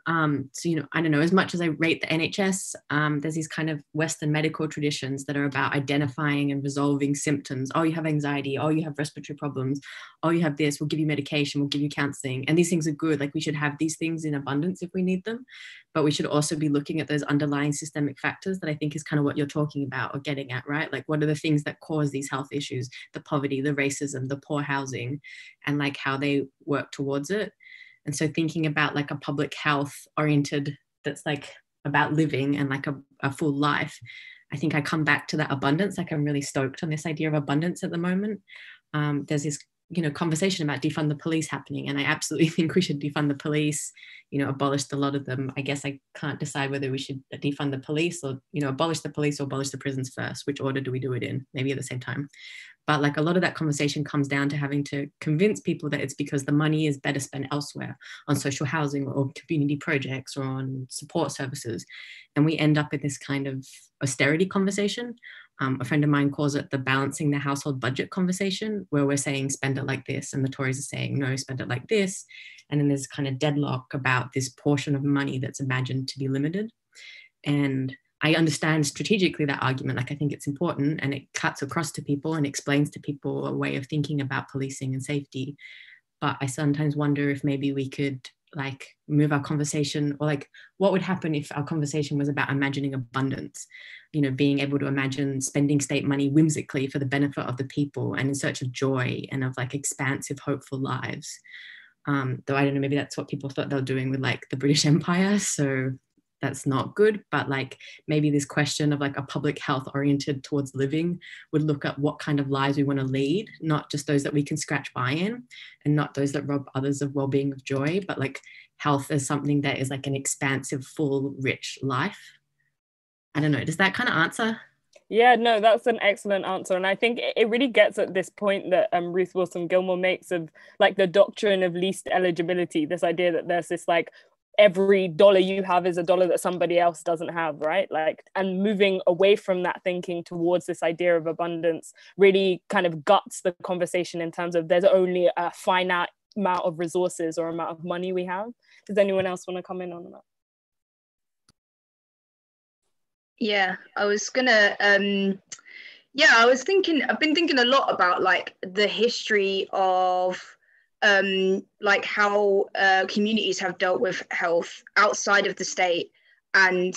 Um, so, you know, I don't know, as much as I rate the NHS, um, there's these kind of Western medical traditions that are about identifying and resolving symptoms. Oh, you have anxiety. Oh, you have respiratory problems. Oh, you have this. We'll give you medication. We'll give you counseling. And these things are good. Like we should have these things in abundance if we need them. But we should also be looking at those underlying systemic factors that I think is kind of what you're talking about or getting at, right? Like what are the things that cause these health issues, the poverty, the racism, the poor housing, and like how they work towards it and so thinking about like a public health oriented that's like about living and like a, a full life i think i come back to that abundance. Like i'm really stoked on this idea of abundance at the moment. Um, there's this you know conversation about defund the police happening and i absolutely think we should defund the police you know abolish a lot of them. I guess i can't decide whether we should defund the police or you know abolish the police or abolish the prisons first. Which order do we do it in? Maybe at the same time but like a lot of that conversation comes down to having to convince people that it's because the money is better spent elsewhere on social housing or community projects or on support services and we end up in this kind of austerity conversation um, a friend of mine calls it the balancing the household budget conversation, where we're saying spend it like this, and the Tories are saying no, spend it like this. And then there's kind of deadlock about this portion of money that's imagined to be limited. And I understand strategically that argument. Like, I think it's important and it cuts across to people and explains to people a way of thinking about policing and safety. But I sometimes wonder if maybe we could like move our conversation or like what would happen if our conversation was about imagining abundance you know being able to imagine spending state money whimsically for the benefit of the people and in search of joy and of like expansive hopeful lives um, though i don't know maybe that's what people thought they were doing with like the british empire so that's not good but like maybe this question of like a public health oriented towards living would look at what kind of lives we want to lead not just those that we can scratch by in and not those that rob others of well-being of joy but like health as something that is like an expansive full rich life I don't know. Does that kind of answer? Yeah, no, that's an excellent answer. And I think it really gets at this point that um, Ruth Wilson Gilmore makes of like the doctrine of least eligibility, this idea that there's this like every dollar you have is a dollar that somebody else doesn't have, right? Like, and moving away from that thinking towards this idea of abundance really kind of guts the conversation in terms of there's only a finite amount of resources or amount of money we have. Does anyone else want to come in on that? Yeah, I was gonna. Um, yeah, I was thinking. I've been thinking a lot about like the history of um, like how uh, communities have dealt with health outside of the state, and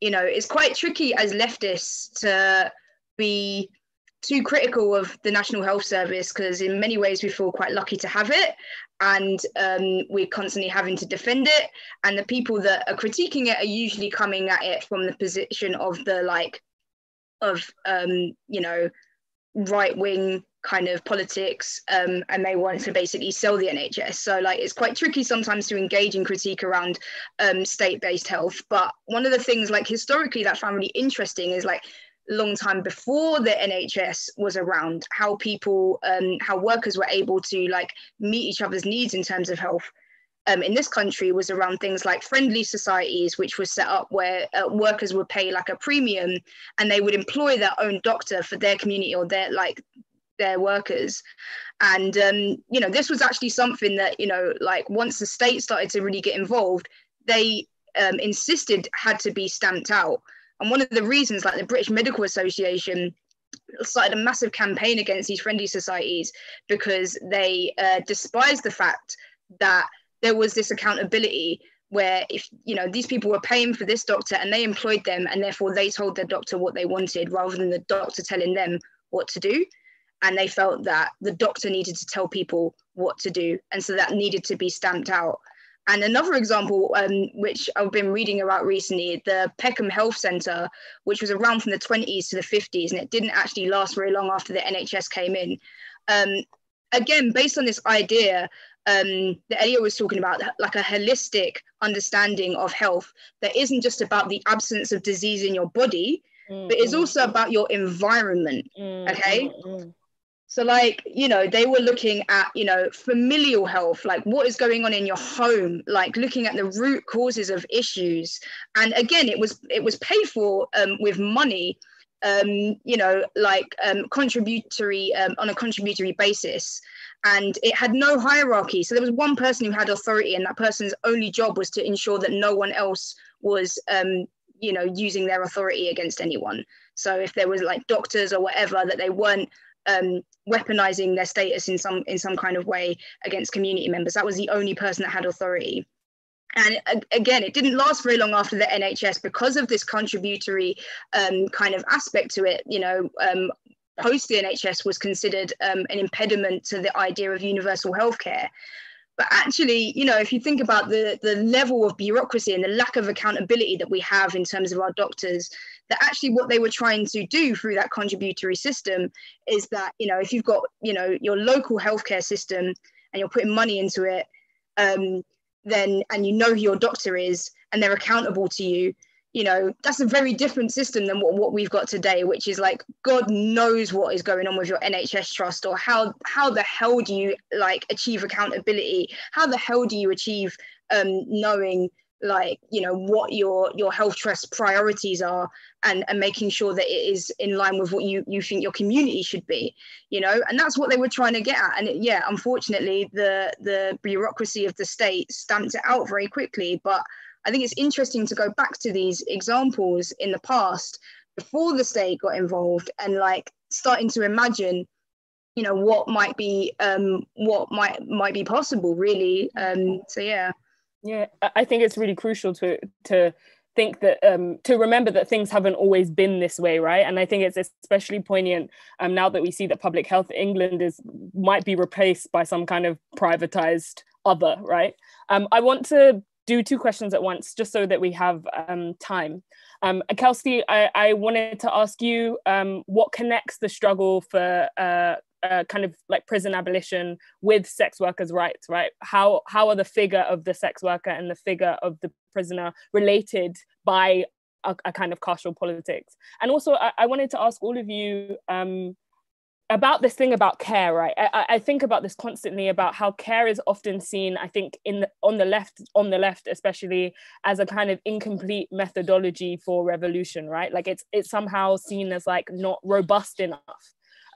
you know, it's quite tricky as leftists to be too critical of the National Health Service because in many ways we feel quite lucky to have it, and um, we're constantly having to defend it. And the people that are critiquing it are usually coming at it from the position of the like of um, you know right wing kind of politics um, and they want to basically sell the nhs so like it's quite tricky sometimes to engage in critique around um, state-based health but one of the things like historically that I found really interesting is like long time before the NHS was around, how people, um, how workers were able to like meet each other's needs in terms of health. Um, in this country was around things like friendly societies, which was set up where uh, workers would pay like a premium and they would employ their own doctor for their community or their like their workers. And um, you know, this was actually something that you know, like once the state started to really get involved, they um, insisted had to be stamped out. And one of the reasons, like the British Medical Association, started a massive campaign against these friendly societies because they uh, despised the fact that there was this accountability where if you know these people were paying for this doctor and they employed them and therefore they told their doctor what they wanted rather than the doctor telling them what to do and they felt that the doctor needed to tell people what to do and so that needed to be stamped out and another example, um, which I've been reading about recently, the Peckham Health Centre, which was around from the 20s to the 50s, and it didn't actually last very long after the NHS came in. Um, again, based on this idea um, that Elliot was talking about, like a holistic understanding of health that isn't just about the absence of disease in your body, mm-hmm. but it's mm. also about your environment. Mm-hmm. Okay. Mm-hmm. So, like, you know, they were looking at, you know, familial health, like what is going on in your home, like looking at the root causes of issues. And again, it was it was paid for um, with money, um, you know, like um, contributory um, on a contributory basis. And it had no hierarchy. So there was one person who had authority, and that person's only job was to ensure that no one else was, um, you know, using their authority against anyone. So if there was like doctors or whatever, that they weren't um, weaponizing their status in some in some kind of way against community members. That was the only person that had authority. And again, it didn't last very long after the NHS because of this contributory um, kind of aspect to it. You know, um, post the NHS was considered um, an impediment to the idea of universal healthcare. But actually, you know, if you think about the, the level of bureaucracy and the lack of accountability that we have in terms of our doctors, that actually what they were trying to do through that contributory system is that, you know, if you've got, you know, your local healthcare system and you're putting money into it, um, then and you know who your doctor is and they're accountable to you, you know that's a very different system than what, what we've got today which is like god knows what is going on with your nhs trust or how how the hell do you like achieve accountability? How the hell do you achieve um knowing like you know what your your health trust priorities are and and making sure that it is in line with what you you think your community should be you know? And that's what they were trying to get at. And it, yeah unfortunately the the bureaucracy of the state stamped it out very quickly. But I think it's interesting to go back to these examples in the past before the state got involved and like starting to imagine you know what might be um what might might be possible really. Um so yeah yeah i think it's really crucial to to think that um, to remember that things haven't always been this way, right? And I think it's especially poignant um, now that we see that public health England is might be replaced by some kind of privatized other, right? Um, I want to do two questions at once just so that we have um, time. Um, Kelsey, I, I, wanted to ask you um, what connects the struggle for uh, uh, kind of like prison abolition with sex workers' rights, right? How, how are the figure of the sex worker and the figure of the prisoner related by a, a kind of carceral politics? And also, I, I, wanted to ask all of you um, about this thing about care right I, I, think about this constantly about how care is often seen i think in the, on the left on the left especially as a kind of incomplete methodology for revolution right like it's it's somehow seen as like not robust enough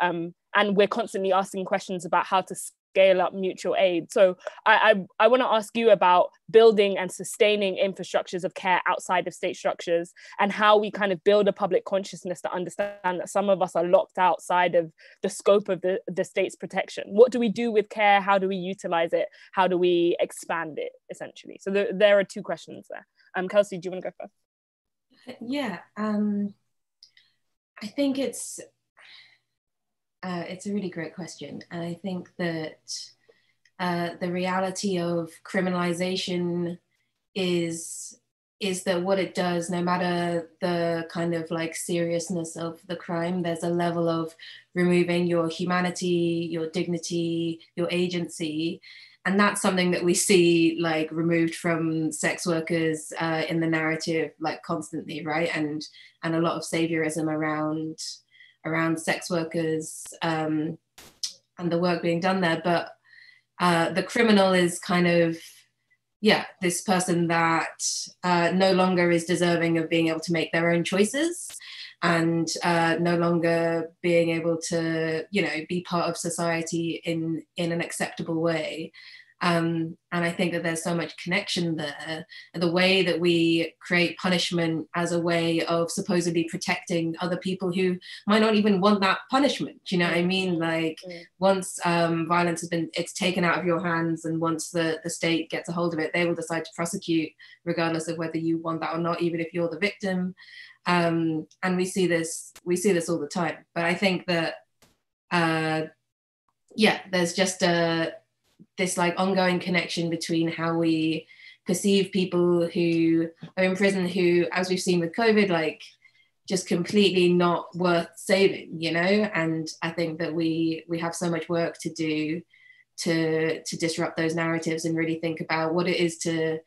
um, and we're constantly asking questions about how to scale up mutual aid. So I, I, I want to ask you about building and sustaining infrastructures of care outside of state structures and how we kind of build a public consciousness to understand that some of us are locked outside of the scope of the, the state's protection. What do we do with care? How do we utilize it? How do we expand it essentially? So there, there are two questions there. Um, Kelsey, do you want to go first? Yeah, um, I think it's uh, it's a really great question. And I think that uh, the reality of criminalization is is that what it does, no matter the kind of like seriousness of the crime, there's a level of removing your humanity, your dignity, your agency. And that's something that we see like removed from sex workers uh, in the narrative, like constantly, right? And and a lot of saviorism around around sex workers um, and the work being done there. But uh, the criminal is kind of, yeah, this person that uh, no longer is deserving of being able to make their own choices and uh, no longer being able to, you know, be part of society in in an acceptable way. Um, and I think that there's so much connection there. The way that we create punishment as a way of supposedly protecting other people who might not even want that punishment. You know what I mean? Like mm. once um, violence has been, it's taken out of your hands, and once the, the state gets a hold of it, they will decide to prosecute regardless of whether you want that or not, even if you're the victim. Um, and we see this, we see this all the time. But I think that, uh, yeah, there's just a this like ongoing connection between how we perceive people who are in prison who as we've seen with covid like just completely not worth saving you know? And i think that we we have so much work to do to to disrupt those narratives and really think about what it is to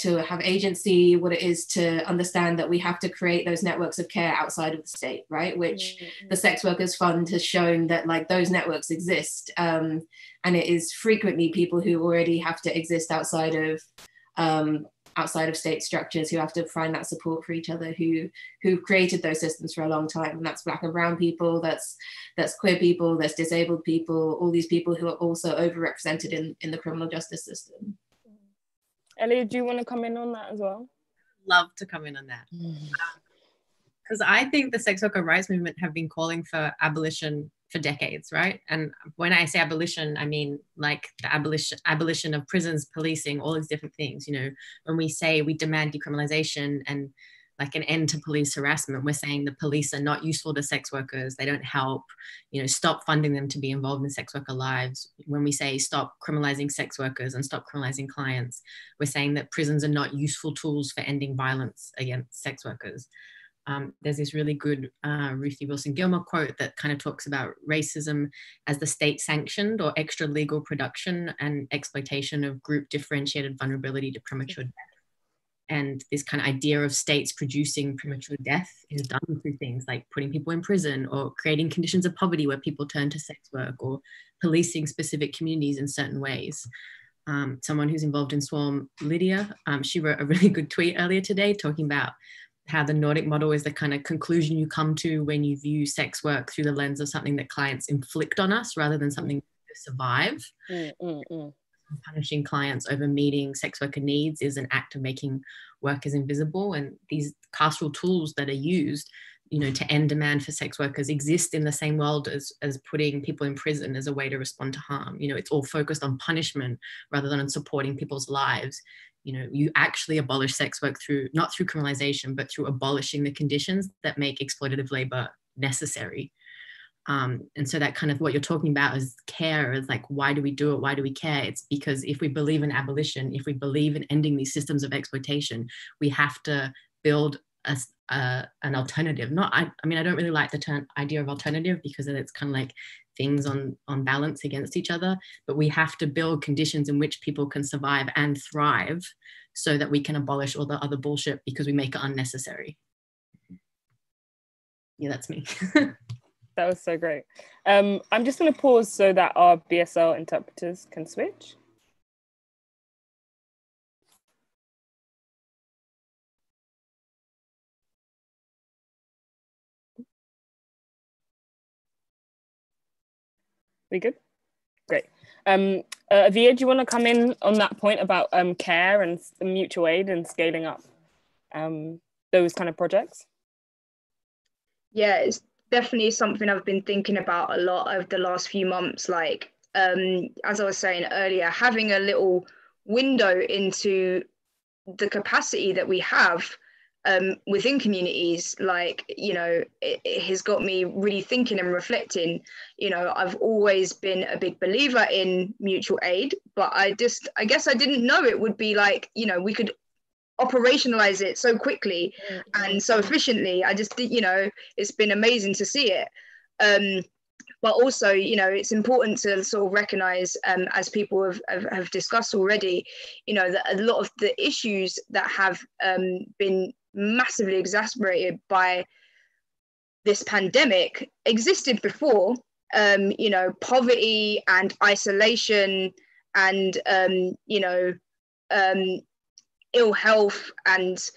to have agency, what it is to understand that we have to create those networks of care outside of the state, right? Which mm-hmm. the Sex Workers Fund has shown that like those networks exist. Um, and it is frequently people who already have to exist outside of um, outside of state structures who have to find that support for each other who who created those systems for a long time and that's black and brown people that's that's queer people that's disabled people all these people who are also overrepresented in in the criminal justice system Ellie, do you want to come in on that as well? Love to come in on that. Because. I think the sex worker rights movement have been calling for abolition for decades, right? And when I say abolition, I mean like the abolition abolition of prisons, policing, all these different things. You know, when we say we demand decriminalization and like an end to police harassment. We're saying the police are not useful to sex workers. They don't help, you know, stop funding them to be involved in sex worker lives. When we say stop criminalizing sex workers and stop criminalizing clients, we're saying that prisons are not useful tools for ending violence against sex workers. Um, there's this really good uh, Ruthie Wilson Gilmore quote that kind of talks about racism as the state sanctioned or extra legal production and exploitation of group differentiated vulnerability to premature death and this kind of idea of states producing premature death is done through things like putting people in prison or creating conditions of poverty where people turn to sex work or policing specific communities in certain ways. Um, someone who's involved in Swarm, Lydia, um, she wrote a really good tweet earlier today talking about how the Nordic model is the kind of conclusion you come to when you view sex work through the lens of something that clients inflict on us rather than something to survive. Mm, mm, mm punishing clients over meeting sex worker needs is an act of making workers invisible. And these carceral tools that are used, you know, to end demand for sex workers exist in the same world as, as putting people in prison as a way to respond to harm. You know, it's all focused on punishment rather than on supporting people's lives. You know, you actually abolish sex work through not through criminalization, but through abolishing the conditions that make exploitative labor necessary um, and so that kind of what you're talking about is care is like why do we do it? Why do we care? It's because if we believe in abolition if we believe in ending these systems of exploitation we have to build a, an alternative. Not I, I mean i don't really like the term idea of alternative because it's kind of like things on on balance against each other but we have to build conditions in which people can survive and thrive so that we can abolish all the other bullshit because we make it unnecessary. Yeah that's me That was so great. Um, I'm just going to pause so that our BSL interpreters can switch. We good? Great. Um, uh, Aviah, do you want to come in on that point about um, care and mutual aid and scaling up um, those kind of projects? Yeah, it's definitely something I've been thinking about a lot over the last few months. Like, um, as I was saying earlier, having a little window into the capacity that we have um, within communities, like, you know, it, it, has got me really thinking and reflecting. You know, I've always been a big believer in mutual aid, but I just, I guess I didn't know it would be like, you know, we could operationalize it so quickly mm-hmm. and so efficiently. I just think, you know, it's been amazing to see it. Um, but also, you know, it's important to sort of recognize, um, as people have, have, have, discussed already, you know, that a lot of the issues that have um, been massively exacerbated by this pandemic existed before. Um, you know, poverty and isolation and, um, you know, um, ill health and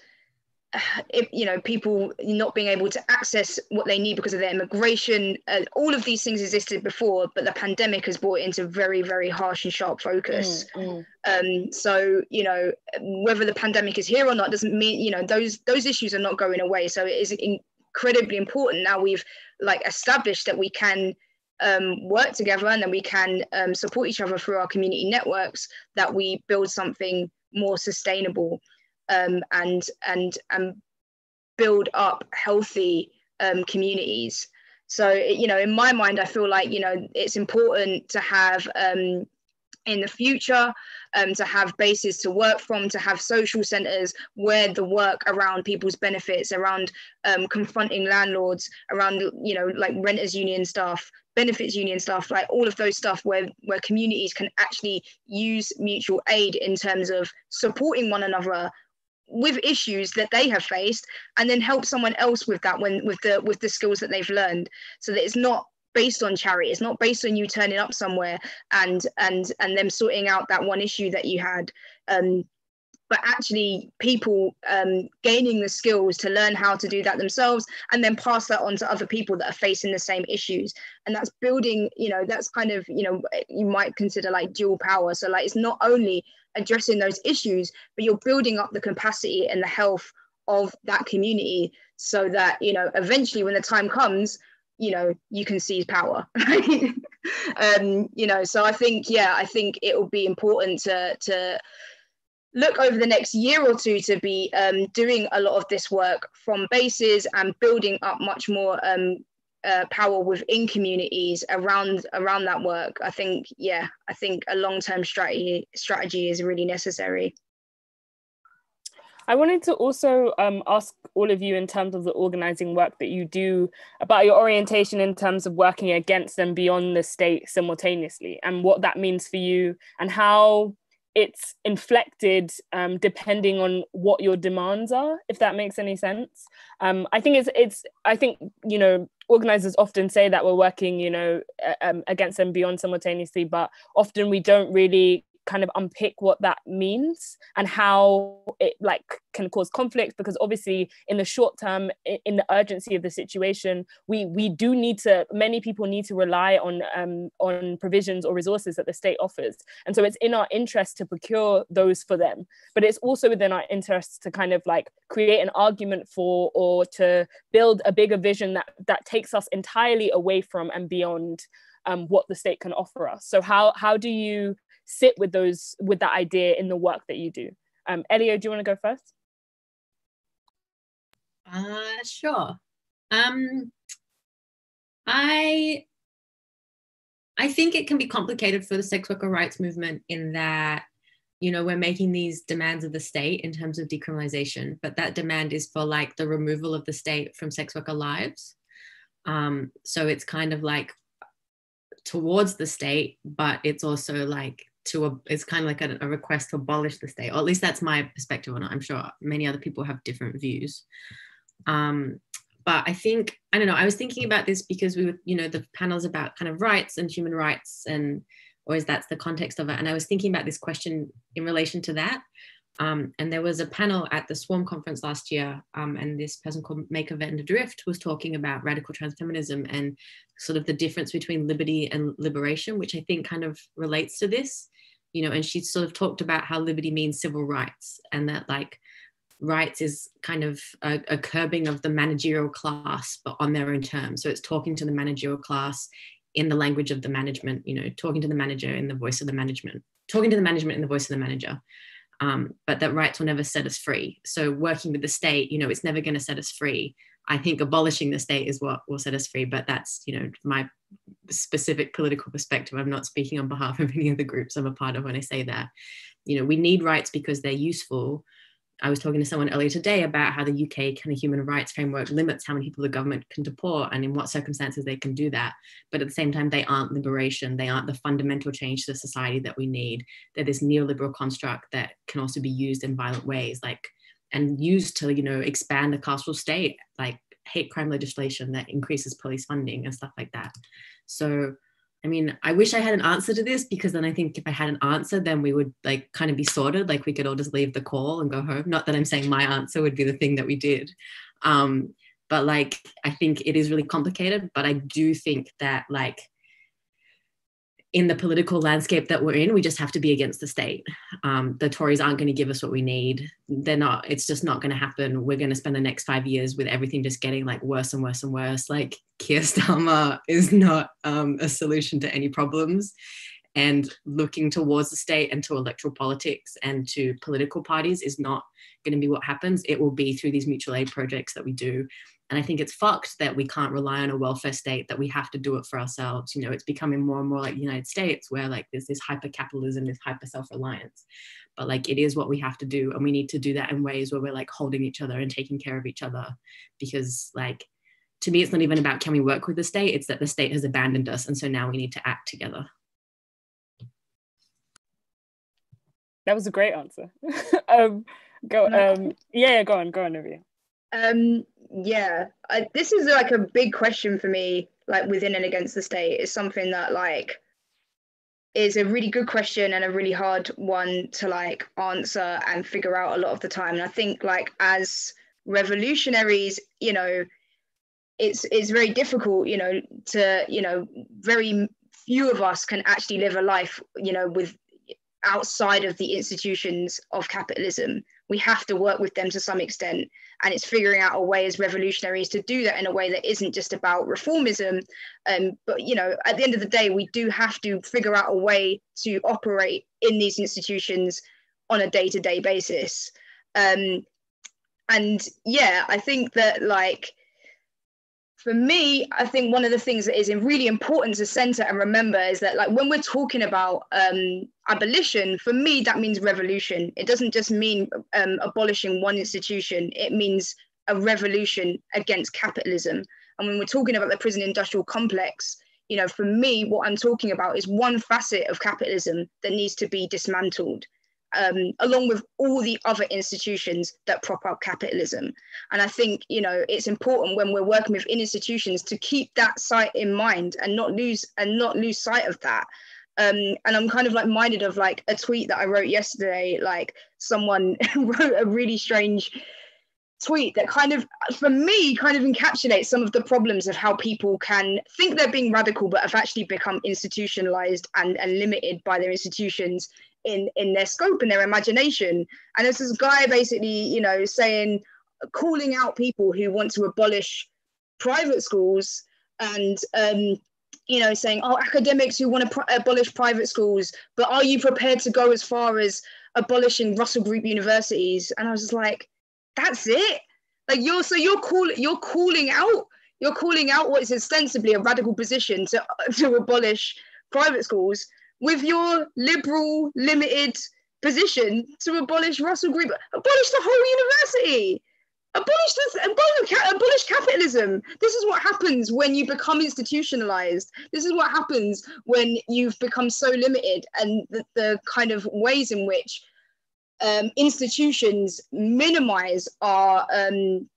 if, you know people not being able to access what they need because of their immigration uh, all of these things existed before but the pandemic has brought it into very very harsh and sharp focus mm, mm. Um, so you know whether the pandemic is here or not doesn't mean you know those those issues are not going away so it is incredibly important now we've like established that we can um, work together and then we can um, support each other through our community networks that we build something more sustainable um, and and and build up healthy um, communities. So you know, in my mind, I feel like you know it's important to have um, in the future, um, to have bases to work from, to have social centres where the work around people's benefits, around um, confronting landlords, around you know like renters union stuff, benefits union stuff, like all of those stuff where where communities can actually use mutual aid in terms of supporting one another with issues that they have faced and then help someone else with that when with the with the skills that they've learned. So that it's not based on charity it's not based on you turning up somewhere and and and them sorting out that one issue that you had um but actually people um, gaining the skills to learn how to do that themselves and then pass that on to other people that are facing the same issues. And that's building you know that's kind of you know you might consider like dual power. So like it's not only addressing those issues but you're building up the capacity and the health of that community so that you know eventually when the time comes you know you can seize power um you know so i think yeah i think it will be important to to look over the next year or two to be um, doing a lot of this work from bases and building up much more um, uh, power within communities around around that work. I think, yeah, I think a long term strategy strategy is really necessary. I wanted to also um, ask all of you in terms of the organizing work that you do about your orientation in terms of working against and beyond the state simultaneously and what that means for you and how it's inflected um, depending on what your demands are, if that makes any sense. Um, I think it's it's I think you know organizers often say that we're working you know um, against and beyond simultaneously, but often we don't really kind of unpick what that means and how it like can cause conflict because obviously in the short term in the urgency of the situation we we do need to many people need to rely on um, on provisions or resources that the state offers. And so it's in our interest to procure those for them. But it's also within our interests to kind of like create an argument for or to build a bigger vision that that takes us entirely away from and beyond um, what the state can offer us. So how how do you sit with those with that idea in the work that you do. Um elio do you want to go first? Uh sure. Um i i think it can be complicated for the sex worker rights movement in that you know we're making these demands of the state in terms of decriminalization but that demand is for like the removal of the state from sex worker lives. Um, so it's kind of like towards the state but it's also like to a, it's kind of like a, a, request to abolish the state, or at least that's my perspective on it. I'm sure many other people have different views. Um, but I think I don't know. I was thinking about this because we were, you know, the panels about kind of rights and human rights, and or is that's the context of it. And I was thinking about this question in relation to that. Um, and there was a panel at the Swarm conference last year, um, and this person called Mijke van der Drift was talking about radical transfeminism and sort of the difference between liberty and liberation, which I think kind of relates to this you know, and she sort of talked about how liberty means civil rights and that like rights is kind of a, a, curbing of the managerial class, but on their own terms. So it's talking to the managerial class in the language of the management, you know, talking to the manager in the voice of the management, talking to the management in the voice of the manager. Um, but that rights will never set us free. So working with the state, you know, it's never going to set us free. I think abolishing the state is what will set us free, but that's, you know, my specific political perspective. I'm not speaking on behalf of any of the groups I'm a part of when I say that. You know, we need rights because they're useful. I was talking to someone earlier today about how the UK kind of human rights framework limits how many people the government can deport and in what circumstances they can do that. But at the same time, they aren't liberation. They aren't the fundamental change to the society that we need. They're this neoliberal construct that can also be used in violent ways, like and used to, you know, expand the carceral state, like hate crime legislation that increases police funding and stuff like that. So, I mean, I wish I had an answer to this because then I think if I had an answer, then we would like kind of be sorted. Like we could all just leave the call and go home. Not that I'm saying my answer would be the thing that we did. Um, but like, I think it is really complicated, but I do think that like in the political landscape that we're in, we just have to be against the state. Um, the Tories aren't going to give us what we need. They're not, it's just not going to happen. We're going to spend the next five years with everything just getting like worse and worse and worse. Like Keir Starmer is not um, a solution to any problems. And looking towards the state and to electoral politics and to political parties is not going to be what happens. It will be through these mutual aid projects that we do and I think it's fucked that we can't rely on a welfare state, that we have to do it for ourselves. You know, it's becoming more and more like the United States, where like there's this hyper capitalism, this hyper self reliance. But like it is what we have to do. And we need to do that in ways where we're like holding each other and taking care of each other. Because like to me, it's not even about can we work with the state, it's that the state has abandoned us. And so now we need to act together. That was a great answer. um, go, um, yeah, go on, go on, Olivia. Um, yeah, I, this is like a big question for me, like within and against the state. It's something that like is a really good question and a really hard one to like answer and figure out a lot of the time. And I think like as revolutionaries, you know, it's it's very difficult, you know, to you know, very few of us can actually live a life, you know, with outside of the institutions of capitalism we have to work with them to some extent. And it's figuring out a way as revolutionaries to do that in a way that isn't just about reformism. Um, but, you know, at the end of the day, we do have to figure out a way to operate in these institutions on a day to day basis. Um, and yeah, I think that like, for me, I think one of the things that is really important to center and remember is that, like, when we're talking about um, abolition, for me, that means revolution. It doesn't just mean um, abolishing one institution, it means a revolution against capitalism. And when we're talking about the prison industrial complex, you know, for me, what I'm talking about is one facet of capitalism that needs to be dismantled um, along with all the other institutions that prop up capitalism. And I think, you know, it's important when we're working with institutions to keep that sight in mind and not lose and not lose sight of that. Um, and I'm kind of like minded of like a tweet that I wrote yesterday, like someone wrote a really strange tweet that kind of for me kind of encapsulates some of the problems of how people can think they're being radical but have actually become institutionalized and, and limited by their institutions in in their scope and their imagination. And there's this guy basically you know saying calling out people who want to abolish private schools and um, you know saying oh academics who want to pr- abolish private schools but are you prepared to go as far as abolishing russell group universities? And i was just like that's it like you're so you're calling you're calling out you're calling out what is ostensibly a radical position to to abolish private schools with your liberal limited position to abolish Russell Group, abolish the whole university. Abolish, this, abolish, abolish capitalism. This is what happens when you become institutionalized. This is what happens when you've become so limited, and the, the kind of ways in which um, institutions minimize our um,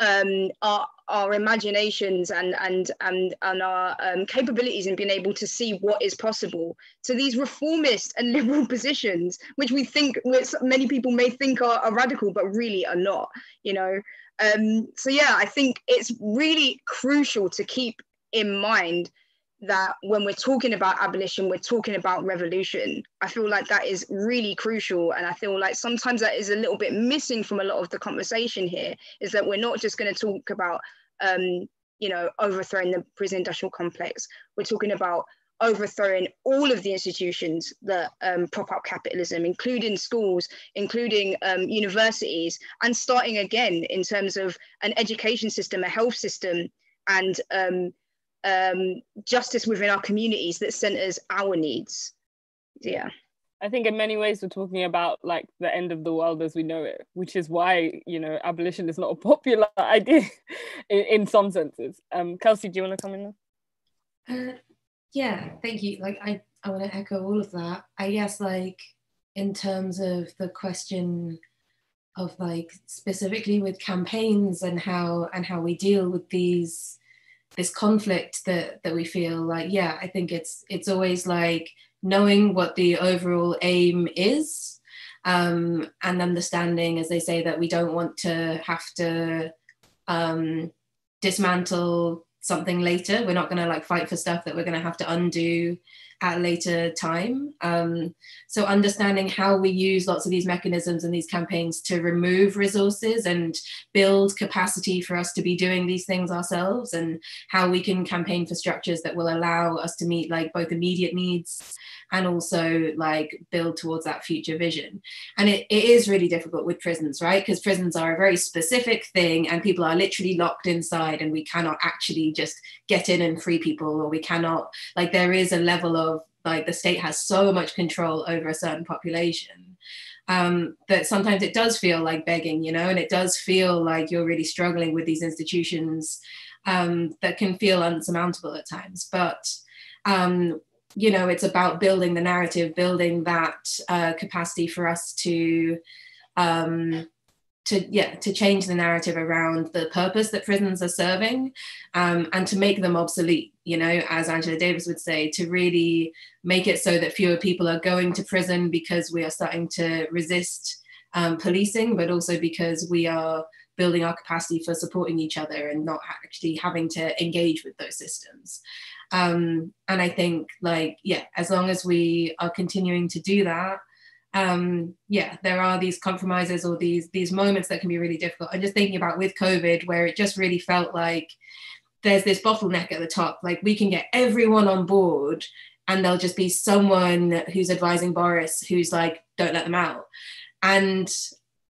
um, our our imaginations and and and and our um, capabilities in being able to see what is possible. So these reformist and liberal positions, which we think, which many people may think are, are radical, but really are not. You know. Um, so yeah, I think it's really crucial to keep in mind that when we're talking about abolition, we're talking about revolution. I feel like that is really crucial. And I feel like sometimes that is a little bit missing from a lot of the conversation here is that we're not just going to talk about, um, you know, overthrowing the prison industrial complex. We're talking about overthrowing all of the institutions that um, prop up capitalism, including schools, including um, universities, and starting again in terms of an education system, a health system, and um, justice within our communities that centers our needs. Yeah. I think in many ways we're talking about like the end of the world as we know it, which is why you know abolition is not a popular idea in, in some senses. Um, Kelsey, do you want to come in? Uh, yeah, thank you. Like I, I want to echo all of that. I guess like in terms of the question of like specifically with campaigns and how and how we deal with these this conflict that that we feel like yeah i think it's it's always like knowing what the overall aim is um, and understanding as they say that we don't want to have to um, dismantle something later we're not going to like fight for stuff that we're going to have to undo at a later time. Um, so understanding how we use lots of these mechanisms and these campaigns to remove resources and build capacity for us to be doing these things ourselves and how we can campaign for structures that will allow us to meet like both immediate needs and also like build towards that future vision. And it, it is really difficult with prisons right? Because prisons are a very specific thing and people are literally locked inside and we cannot actually just get in and free people or we cannot like there is a level of like the state has so much control over a certain population um, that sometimes it does feel like begging, you know, and it does feel like you're really struggling with these institutions um, that can feel unsurmountable at times. But um, you know, it's about building the narrative, building that uh, capacity for us to um, to yeah to change the narrative around the purpose that prisons are serving um, and to make them obsolete you know as angela davis would say to really make it so that fewer people are going to prison because we are starting to resist um, policing but also because we are building our capacity for supporting each other and not actually having to engage with those systems um, and i think like yeah as long as we are continuing to do that um, yeah, there are these compromises or these these moments that can be really difficult. I'm just thinking about with COVID, where it just really felt like there's this bottleneck at the top. Like we can get everyone on board, and there'll just be someone who's advising Boris who's like, don't let them out. And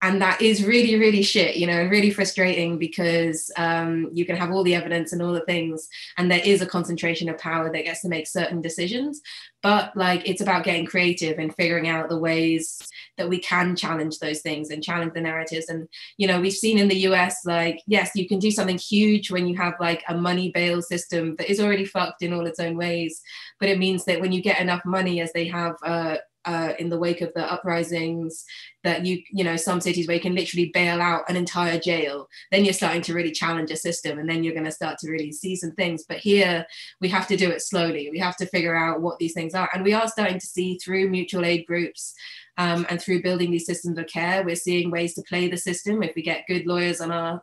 and that is really really shit you know and really frustrating because um, you can have all the evidence and all the things and there is a concentration of power that gets to make certain decisions. But like it's about getting creative and figuring out the ways that we can challenge those things and challenge the narratives. And you know we've seen in the us like yes you can do something huge when you have like a money bail system that is already fucked in all its own ways. But it means that when you get enough money as they have uh, uh, in the wake of the uprisings that you you know some cities where you can literally bail out an entire jail then you're starting to really challenge a system and then you're going to start to really see some things. But here we have to do it slowly. We have to figure out what these things are. And we are starting to see through mutual aid groups um, and through building these systems of care we're seeing ways to play the system. If we get good lawyers on our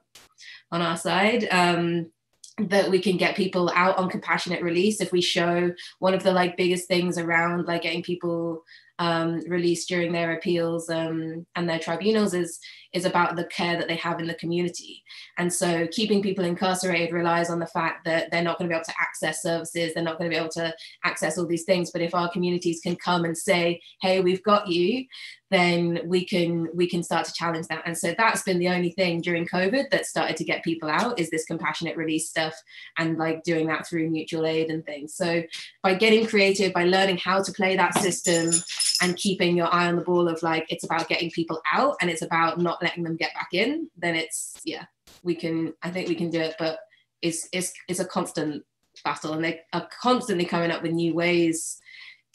on our side um, that we can get people out on compassionate release. If we show one of the like biggest things around like getting people um, released during their appeals um, and their tribunals is is about the care that they have in the community. And so keeping people incarcerated relies on the fact that they're not going to be able to access services, they're not going to be able to access all these things. But if our communities can come and say, hey, we've got you, then we can we can start to challenge that. And so that's been the only thing during COVID that started to get people out is this compassionate release stuff and like doing that through mutual aid and things. So by getting creative, by learning how to play that system and keeping your eye on the ball of like it's about getting people out and it's about not letting them get back in, then it's yeah, we can I think we can do it, but it's it's it's a constant battle and they are constantly coming up with new ways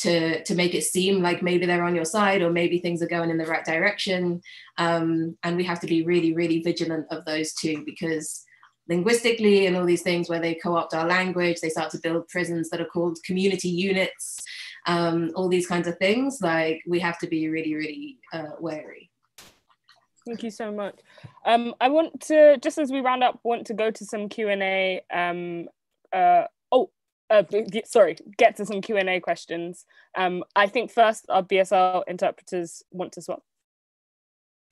to to make it seem like maybe they're on your side or maybe things are going in the right direction. Um, and we have to be really really vigilant of those two because linguistically and all these things where they co-opt our language they start to build prisons that are called community units um, all these kinds of things like we have to be really really uh, wary. Thank you so much. Um, i want to just as we round up want to go to some q&a um, uh, uh, sorry, get to some Q and A questions. Um, I think first our BSL interpreters want to swap.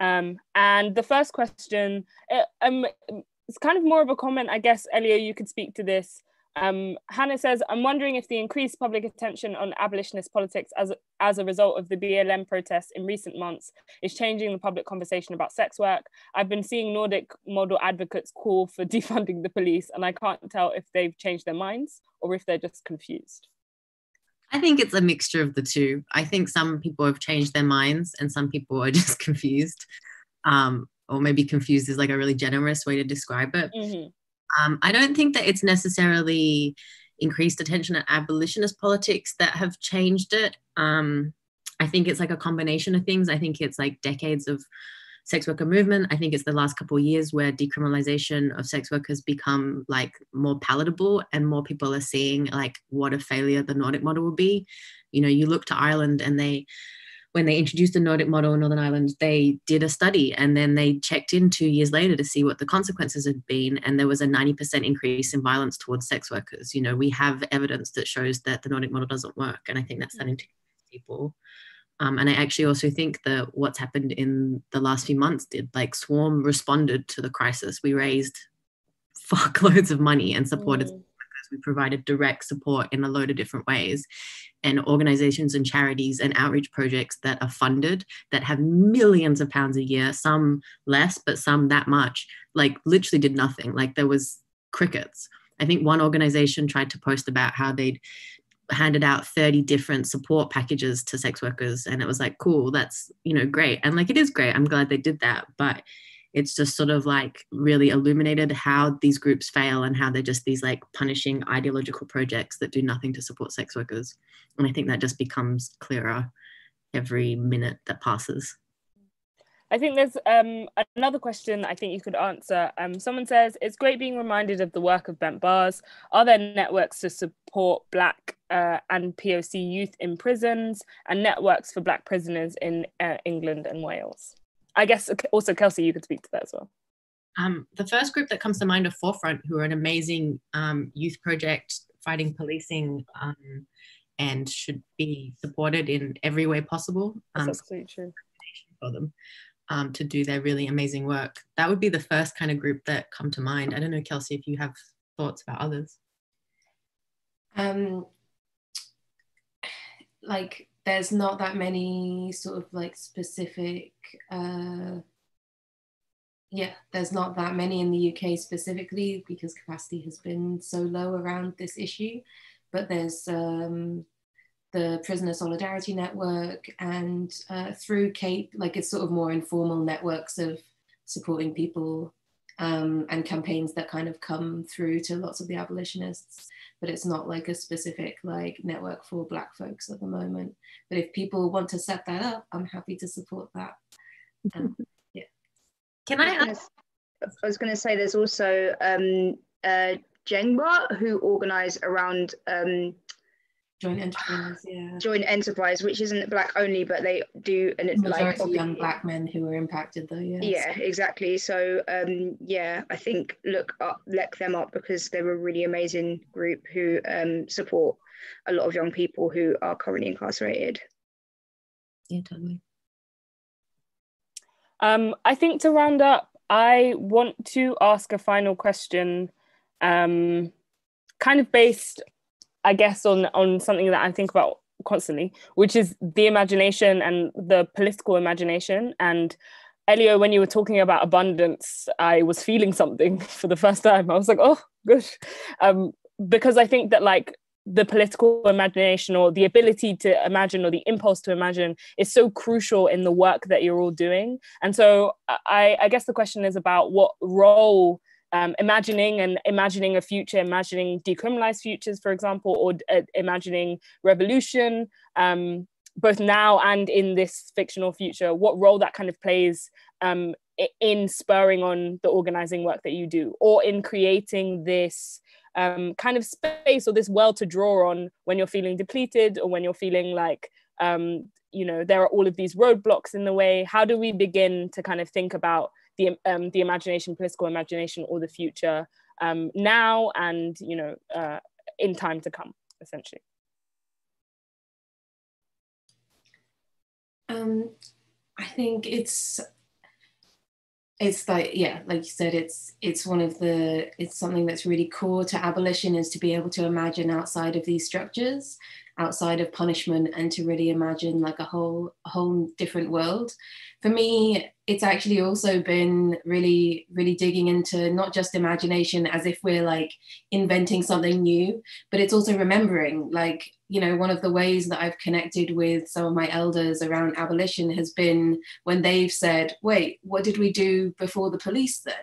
Um, and the first question, uh, um, it's kind of more of a comment, I guess. Elio, you could speak to this. Um, Hannah says, I'm wondering if the increased public attention on abolitionist politics as, as a result of the BLM protests in recent months is changing the public conversation about sex work. I've been seeing Nordic model advocates call for defunding the police, and I can't tell if they've changed their minds or if they're just confused. I think it's a mixture of the two. I think some people have changed their minds and some people are just confused. Um, or maybe confused is like a really generous way to describe it. Mm-hmm. Um, I don't think that it's necessarily increased attention at abolitionist politics that have changed it. Um, I think it's like a combination of things. I think it's like decades of sex worker movement. I think it's the last couple of years where decriminalization of sex work has become like more palatable and more people are seeing like what a failure the Nordic model will be. You know, you look to Ireland and they when they introduced the Nordic model in Northern Ireland, they did a study and then they checked in two years later to see what the consequences had been. And there was a 90% increase in violence towards sex workers. You know, we have evidence that shows that the Nordic model doesn't work. And I think that's starting to people. Um, and I actually also think that what's happened in the last few months did like Swarm responded to the crisis. We raised fuckloads of money and supported mm. We provided direct support in a load of different ways. And organizations and charities and outreach projects that are funded that have millions of pounds a year some less but some that much like literally did nothing. Like there was crickets. I think one organization tried to post about how they'd handed out 30 different support packages to sex workers and it was like cool that's you know great. And like it is great. I'm glad they did that but it's just sort of like really illuminated how these groups fail and how they're just these like punishing ideological projects that do nothing to support sex workers. And I think that just becomes clearer every minute that passes. I think there's um, another question I think you could answer. Um, someone says, It's great being reminded of the work of Bent Bars. Are there networks to support Black uh, and POC youth in prisons and networks for Black prisoners in uh, England and Wales? I guess also Kelsey, you could speak to that as well. Um, the first group that comes to mind are 4Front, who are an amazing um, youth project fighting policing um, and should be supported in every way possible. That's absolutely true. For them um, to do their really amazing work. That would be the first kind of group that come to mind. I don't know, Kelsey, if you have thoughts about others. Um, like there's not that many sort of like specific uh, yeah there's not that many in the uk specifically because capacity has been so low around this issue. But there's um, the prisoner solidarity network and uh, through cape like it's sort of more informal networks of supporting people um, and campaigns that kind of come through to lots of the abolitionists but it's not like a specific like network for black folks at the moment. But if people want to set that up i'm happy to support that. Um, yeah. Can i ask i was going to say there's also um uh JENGbA, who organize around um joint enterprise yeah. Joint enterprise which isn't black only but they do and it's like young black men who are impacted though yeah. Yeah exactly. So um yeah i think look up look them up because they're a really amazing group who um support a lot of young people who are currently incarcerated. Yeah totally. Um i think to round up i want to ask a final question um kind of based I guess on on something that I think about constantly, which is the imagination and the political imagination. And Elio, when you were talking about abundance, I was feeling something for the first time. I was like, oh gosh, um, because I think that like the political imagination or the ability to imagine or the impulse to imagine is so crucial in the work that you're all doing. And so I, I guess the question is about what role um, imagining and imagining a future, imagining decriminalized futures, for example, or uh, imagining revolution, um, both now and in this fictional future, what role that kind of plays um, in spurring on the organizing work that you do, or in creating this um, kind of space or this world to draw on when you're feeling depleted or when you're feeling like um, you know there are all of these roadblocks in the way. How do we begin to kind of think about the um, the imagination, political imagination, or the future um, now and you know uh, in time to come, essentially. Um, I think it's it's like yeah like you said it's it's one of the it's something that's really core to abolition is to be able to imagine outside of these structures outside of punishment and to really imagine like a whole a whole different world. For me it's actually also been really really digging into not just imagination as if we're like inventing something new but it's also remembering like you know one of the ways that i've connected with some of my elders around abolition has been when they've said wait what did we do before the police then?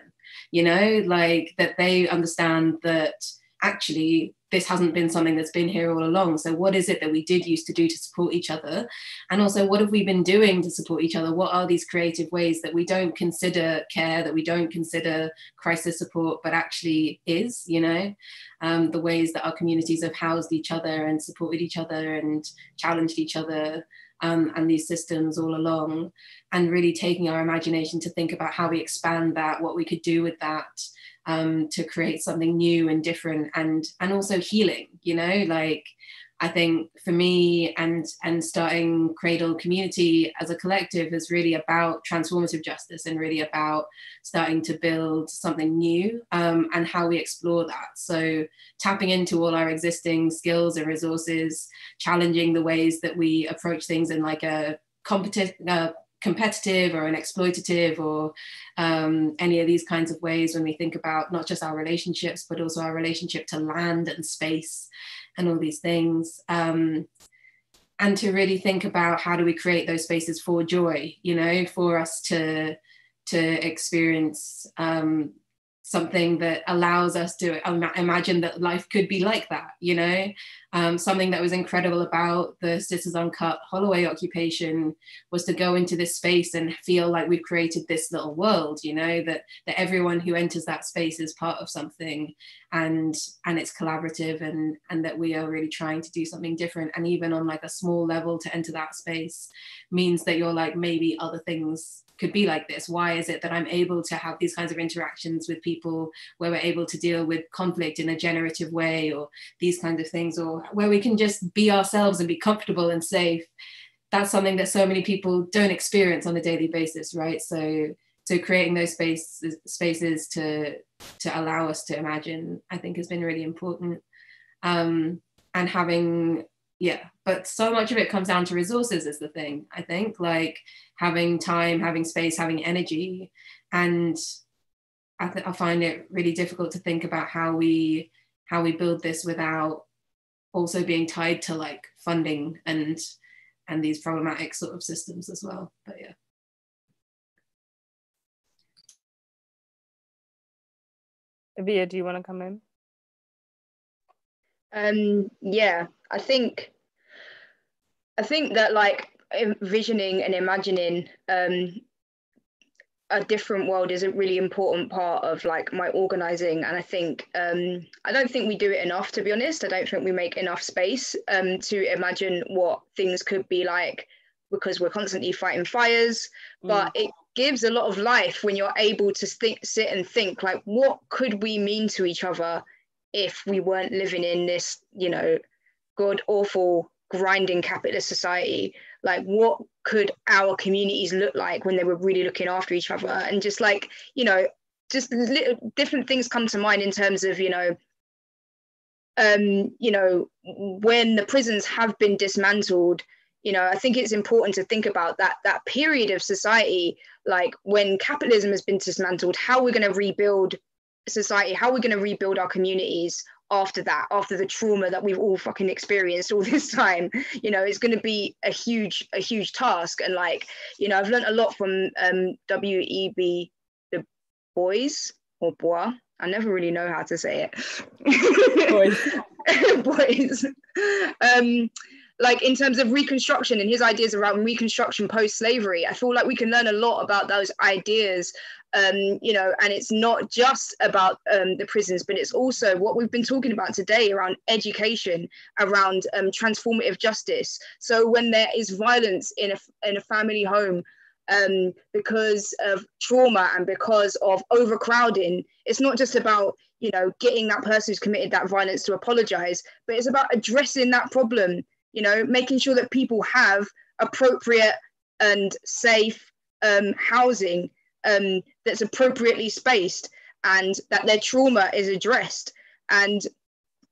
You know like that they understand that actually this hasn't been something that's been here all along. So, what is it that we did used to do to support each other? And also, what have we been doing to support each other? What are these creative ways that we don't consider care, that we don't consider crisis support, but actually is, you know, um, the ways that our communities have housed each other and supported each other and challenged each other um, and these systems all along, and really taking our imagination to think about how we expand that, what we could do with that um, to create something new and different and and also healing you know like I think for me and and starting Cradle Community as a collective is really about transformative justice and really about starting to build something new um, and how we explore that. So tapping into all our existing skills and resources, challenging the ways that we approach things in like a competitive. Uh, competitive or an exploitative or um, any of these kinds of ways when we think about not just our relationships but also our relationship to land and space and all these things um, and to really think about how do we create those spaces for joy you know for us to to experience um, something that allows us to imagine that life could be like that, you know? Um, something that was incredible about the Sisters Uncut Holloway occupation was to go into this space and feel like we've created this little world, you know, that, that everyone who enters that space is part of something and and it's collaborative and and that we are really trying to do something different. And even on like a small level to enter that space means that you're like maybe other things could be like this? Why is it that I'm able to have these kinds of interactions with people where we're able to deal with conflict in a generative way or these kinds of things, or where we can just be ourselves and be comfortable and safe? That's something that so many people don't experience on a daily basis, right? So so creating those spaces spaces to to allow us to imagine, I think has been really important. Um, and having yeah but so much of it comes down to resources is the thing i think like having time having space having energy. And I, th- I find it really difficult to think about how we how we build this without also being tied to like funding and and these problematic sort of systems as well. But yeah. Aviah, do you want to come in? Um, yeah, I think I think that like envisioning and imagining um, a different world is a really important part of like my organizing and i think um, i don't think we do it enough to be honest. I don't think we make enough space um, to imagine what things could be like because we're constantly fighting fires. Mm. but it gives a lot of life when you're able to think, sit and think like what could we mean to each other if we weren't living in this you know god awful grinding capitalist society like what could our communities look like when they were really looking after each other? And just like you know just little different things come to mind in terms of you know um you know when the prisons have been dismantled you know i think it's important to think about that that period of society like when capitalism has been dismantled how we're going to rebuild society how are we're going to rebuild our communities after that after the trauma that we've all fucking experienced all this time? You know it's going to be a huge a huge task. And like you know i've learned a lot from um W.E.B. Du Bois or bois. I never really know how to say it. Boys. Boys. Um like in terms of reconstruction and his ideas around reconstruction post slavery i feel like we can learn a lot about those ideas um, you know, and it's not just about um, the prisons, but it's also what we've been talking about today around education, around um, transformative justice. So when there is violence in a, in a family home, um, because of trauma and because of overcrowding, it's not just about you know getting that person who's committed that violence to apologize, but it's about addressing that problem. You know, making sure that people have appropriate and safe um, housing um, that's appropriately spaced and that their trauma is addressed. And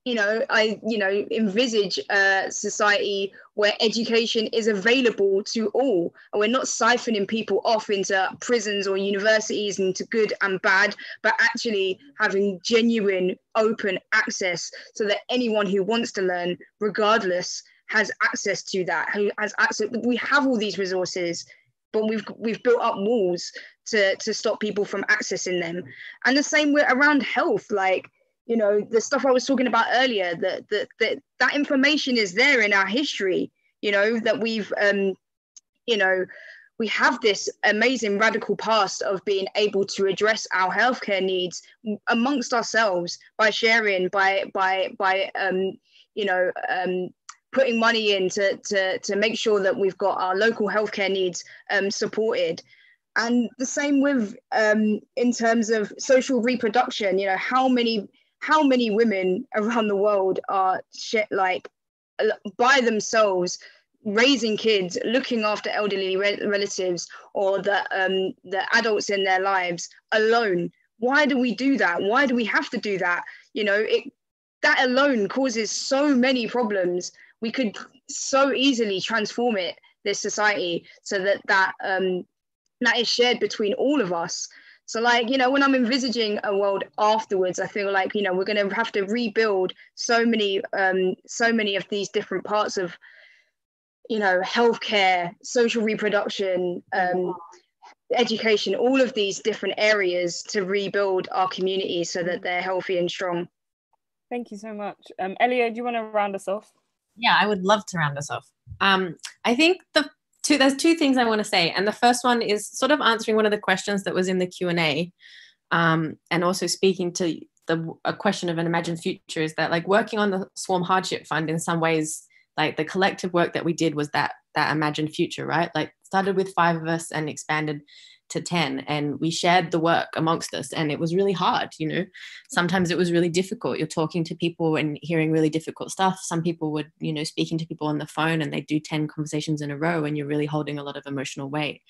you know i you know envisage a society where education is available to all and we're not siphoning people off into prisons or universities into good and bad but actually having genuine open access so that anyone who wants to learn regardless has access to that who has access we have all these resources but we've we've built up walls to to stop people from accessing them. And the same way around health like you know the stuff i was talking about earlier that that that, that information is there in our history you know that we've um you know we have this amazing radical past of being able to address our healthcare needs amongst ourselves by sharing by by by um you know um putting money in to, to, to make sure that we've got our local healthcare needs um, supported. And the same with um, in terms of social reproduction, you know, how many how many women around the world are shit like by themselves raising kids, looking after elderly re- relatives or the um, the adults in their lives alone. Why do we do that? Why do we have to do that? You know, it that alone causes so many problems. We could so easily transform it, this society, so that that um, that is shared between all of us. So, like, you know, when I'm envisaging a world afterwards, I feel like, you know, we're going to have to rebuild so many, um, so many of these different parts of you know, healthcare, social reproduction, um, education, all of these different areas to rebuild our communities so that they're healthy and strong. Thank you so much. Um, Elio, do you want to round us off? Yeah, I would love to round us off. Um, I think the two there's two things I want to say, and the first one is sort of answering one of the questions that was in the Q and A, um, and also speaking to the a question of an imagined future is that like working on the Swarm Hardship Fund in some ways like the collective work that we did was that that imagined future right like started with five of us and expanded to 10 and we shared the work amongst us and it was really hard you know sometimes it was really difficult you're talking to people and hearing really difficult stuff some people would you know speaking to people on the phone and they do 10 conversations in a row and you're really holding a lot of emotional weight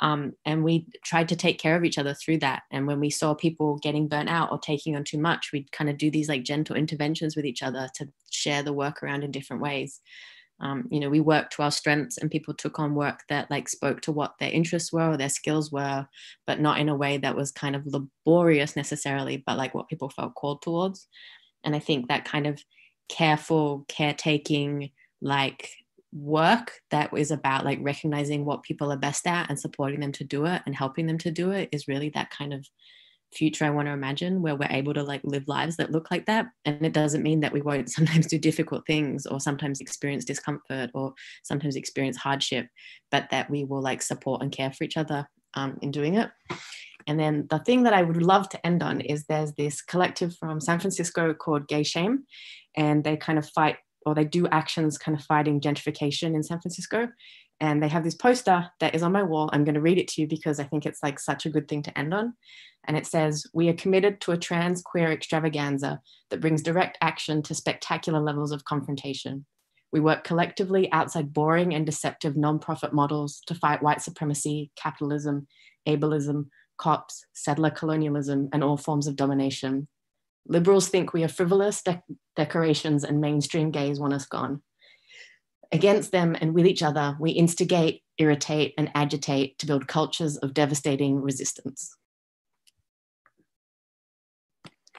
um, and we tried to take care of each other through that. And when we saw people getting burnt out or taking on too much, we'd kind of do these like gentle interventions with each other to share the work around in different ways. Um, you know, we worked to our strengths and people took on work that like spoke to what their interests were or their skills were, but not in a way that was kind of laborious necessarily, but like what people felt called towards. And I think that kind of careful, caretaking, like work that is about like recognizing what people are best at and supporting them to do it and helping them to do it is really that kind of future I want to imagine where we're able to like live lives that look like that. And it doesn't mean that we won't sometimes do difficult things or sometimes experience discomfort or sometimes experience hardship, but that we will like support and care for each other um, in doing it. And then the thing that I would love to end on is there's this collective from San Francisco called Gay Shame, and they kind of fight or they do actions kind of fighting gentrification in San Francisco. And they have this poster that is on my wall. I'm going to read it to you because I think it's like such a good thing to end on. And it says, We are committed to a trans queer extravaganza that brings direct action to spectacular levels of confrontation. We work collectively outside boring and deceptive nonprofit models to fight white supremacy, capitalism, ableism, cops, settler colonialism, and all forms of domination. Liberals think we are frivolous de- decorations and mainstream gays want us gone. Against them and with each other, we instigate, irritate, and agitate to build cultures of devastating resistance.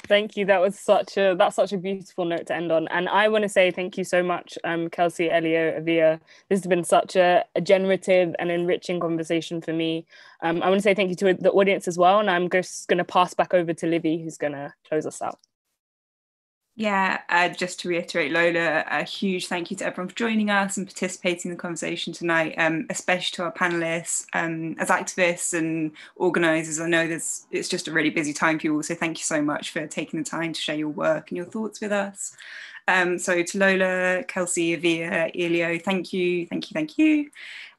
Thank you. That was such a that's such a beautiful note to end on. And I want to say thank you so much, um, Kelsey, Elio, Aviah. This has been such a, a generative and enriching conversation for me. Um, I want to say thank you to the audience as well. And I'm just going to pass back over to Livy, who's going to close us out. Yeah, uh, just to reiterate, Lola, a huge thank you to everyone for joining us and participating in the conversation tonight, um, especially to our panelists. Um, as activists and organisers, I know there's, it's just a really busy time for you all, so thank you so much for taking the time to share your work and your thoughts with us. Um, so to Lola, Kelsey, Aviah, Elio, thank you, thank you, thank you.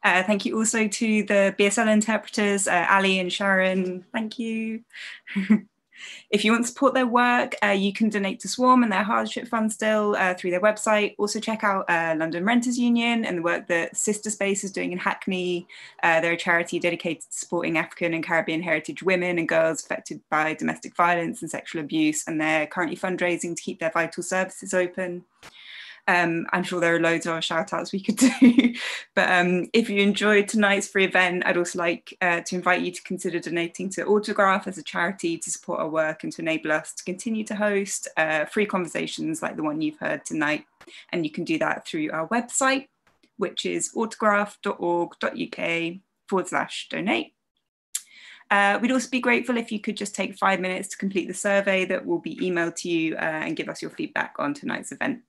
Uh, thank you also to the BSL interpreters, uh, Ali and Sharon, thank you. If you want to support their work, uh, you can donate to Swarm and their hardship fund still uh, through their website. Also check out uh, London Renters Union and the work that Sistah Space is doing in Hackney. Uh, they're a charity dedicated to supporting African and Caribbean heritage women and girls affected by domestic violence and sexual abuse, and they're currently fundraising to keep their vital services open. Um, I'm sure there are loads of shout outs we could do. but um, if you enjoyed tonight's free event, I'd also like uh, to invite you to consider donating to Autograph as a charity to support our work and to enable us to continue to host uh, free conversations like the one you've heard tonight. And you can do that through our website, which is autograph.org.uk forward slash donate. Uh, we'd also be grateful if you could just take five minutes to complete the survey that will be emailed to you uh, and give us your feedback on tonight's event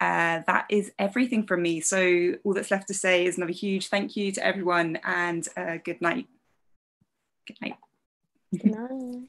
uh, that is everything from me. So all that's left to say is another huge thank you to everyone and uh, good night. Good night. Good night.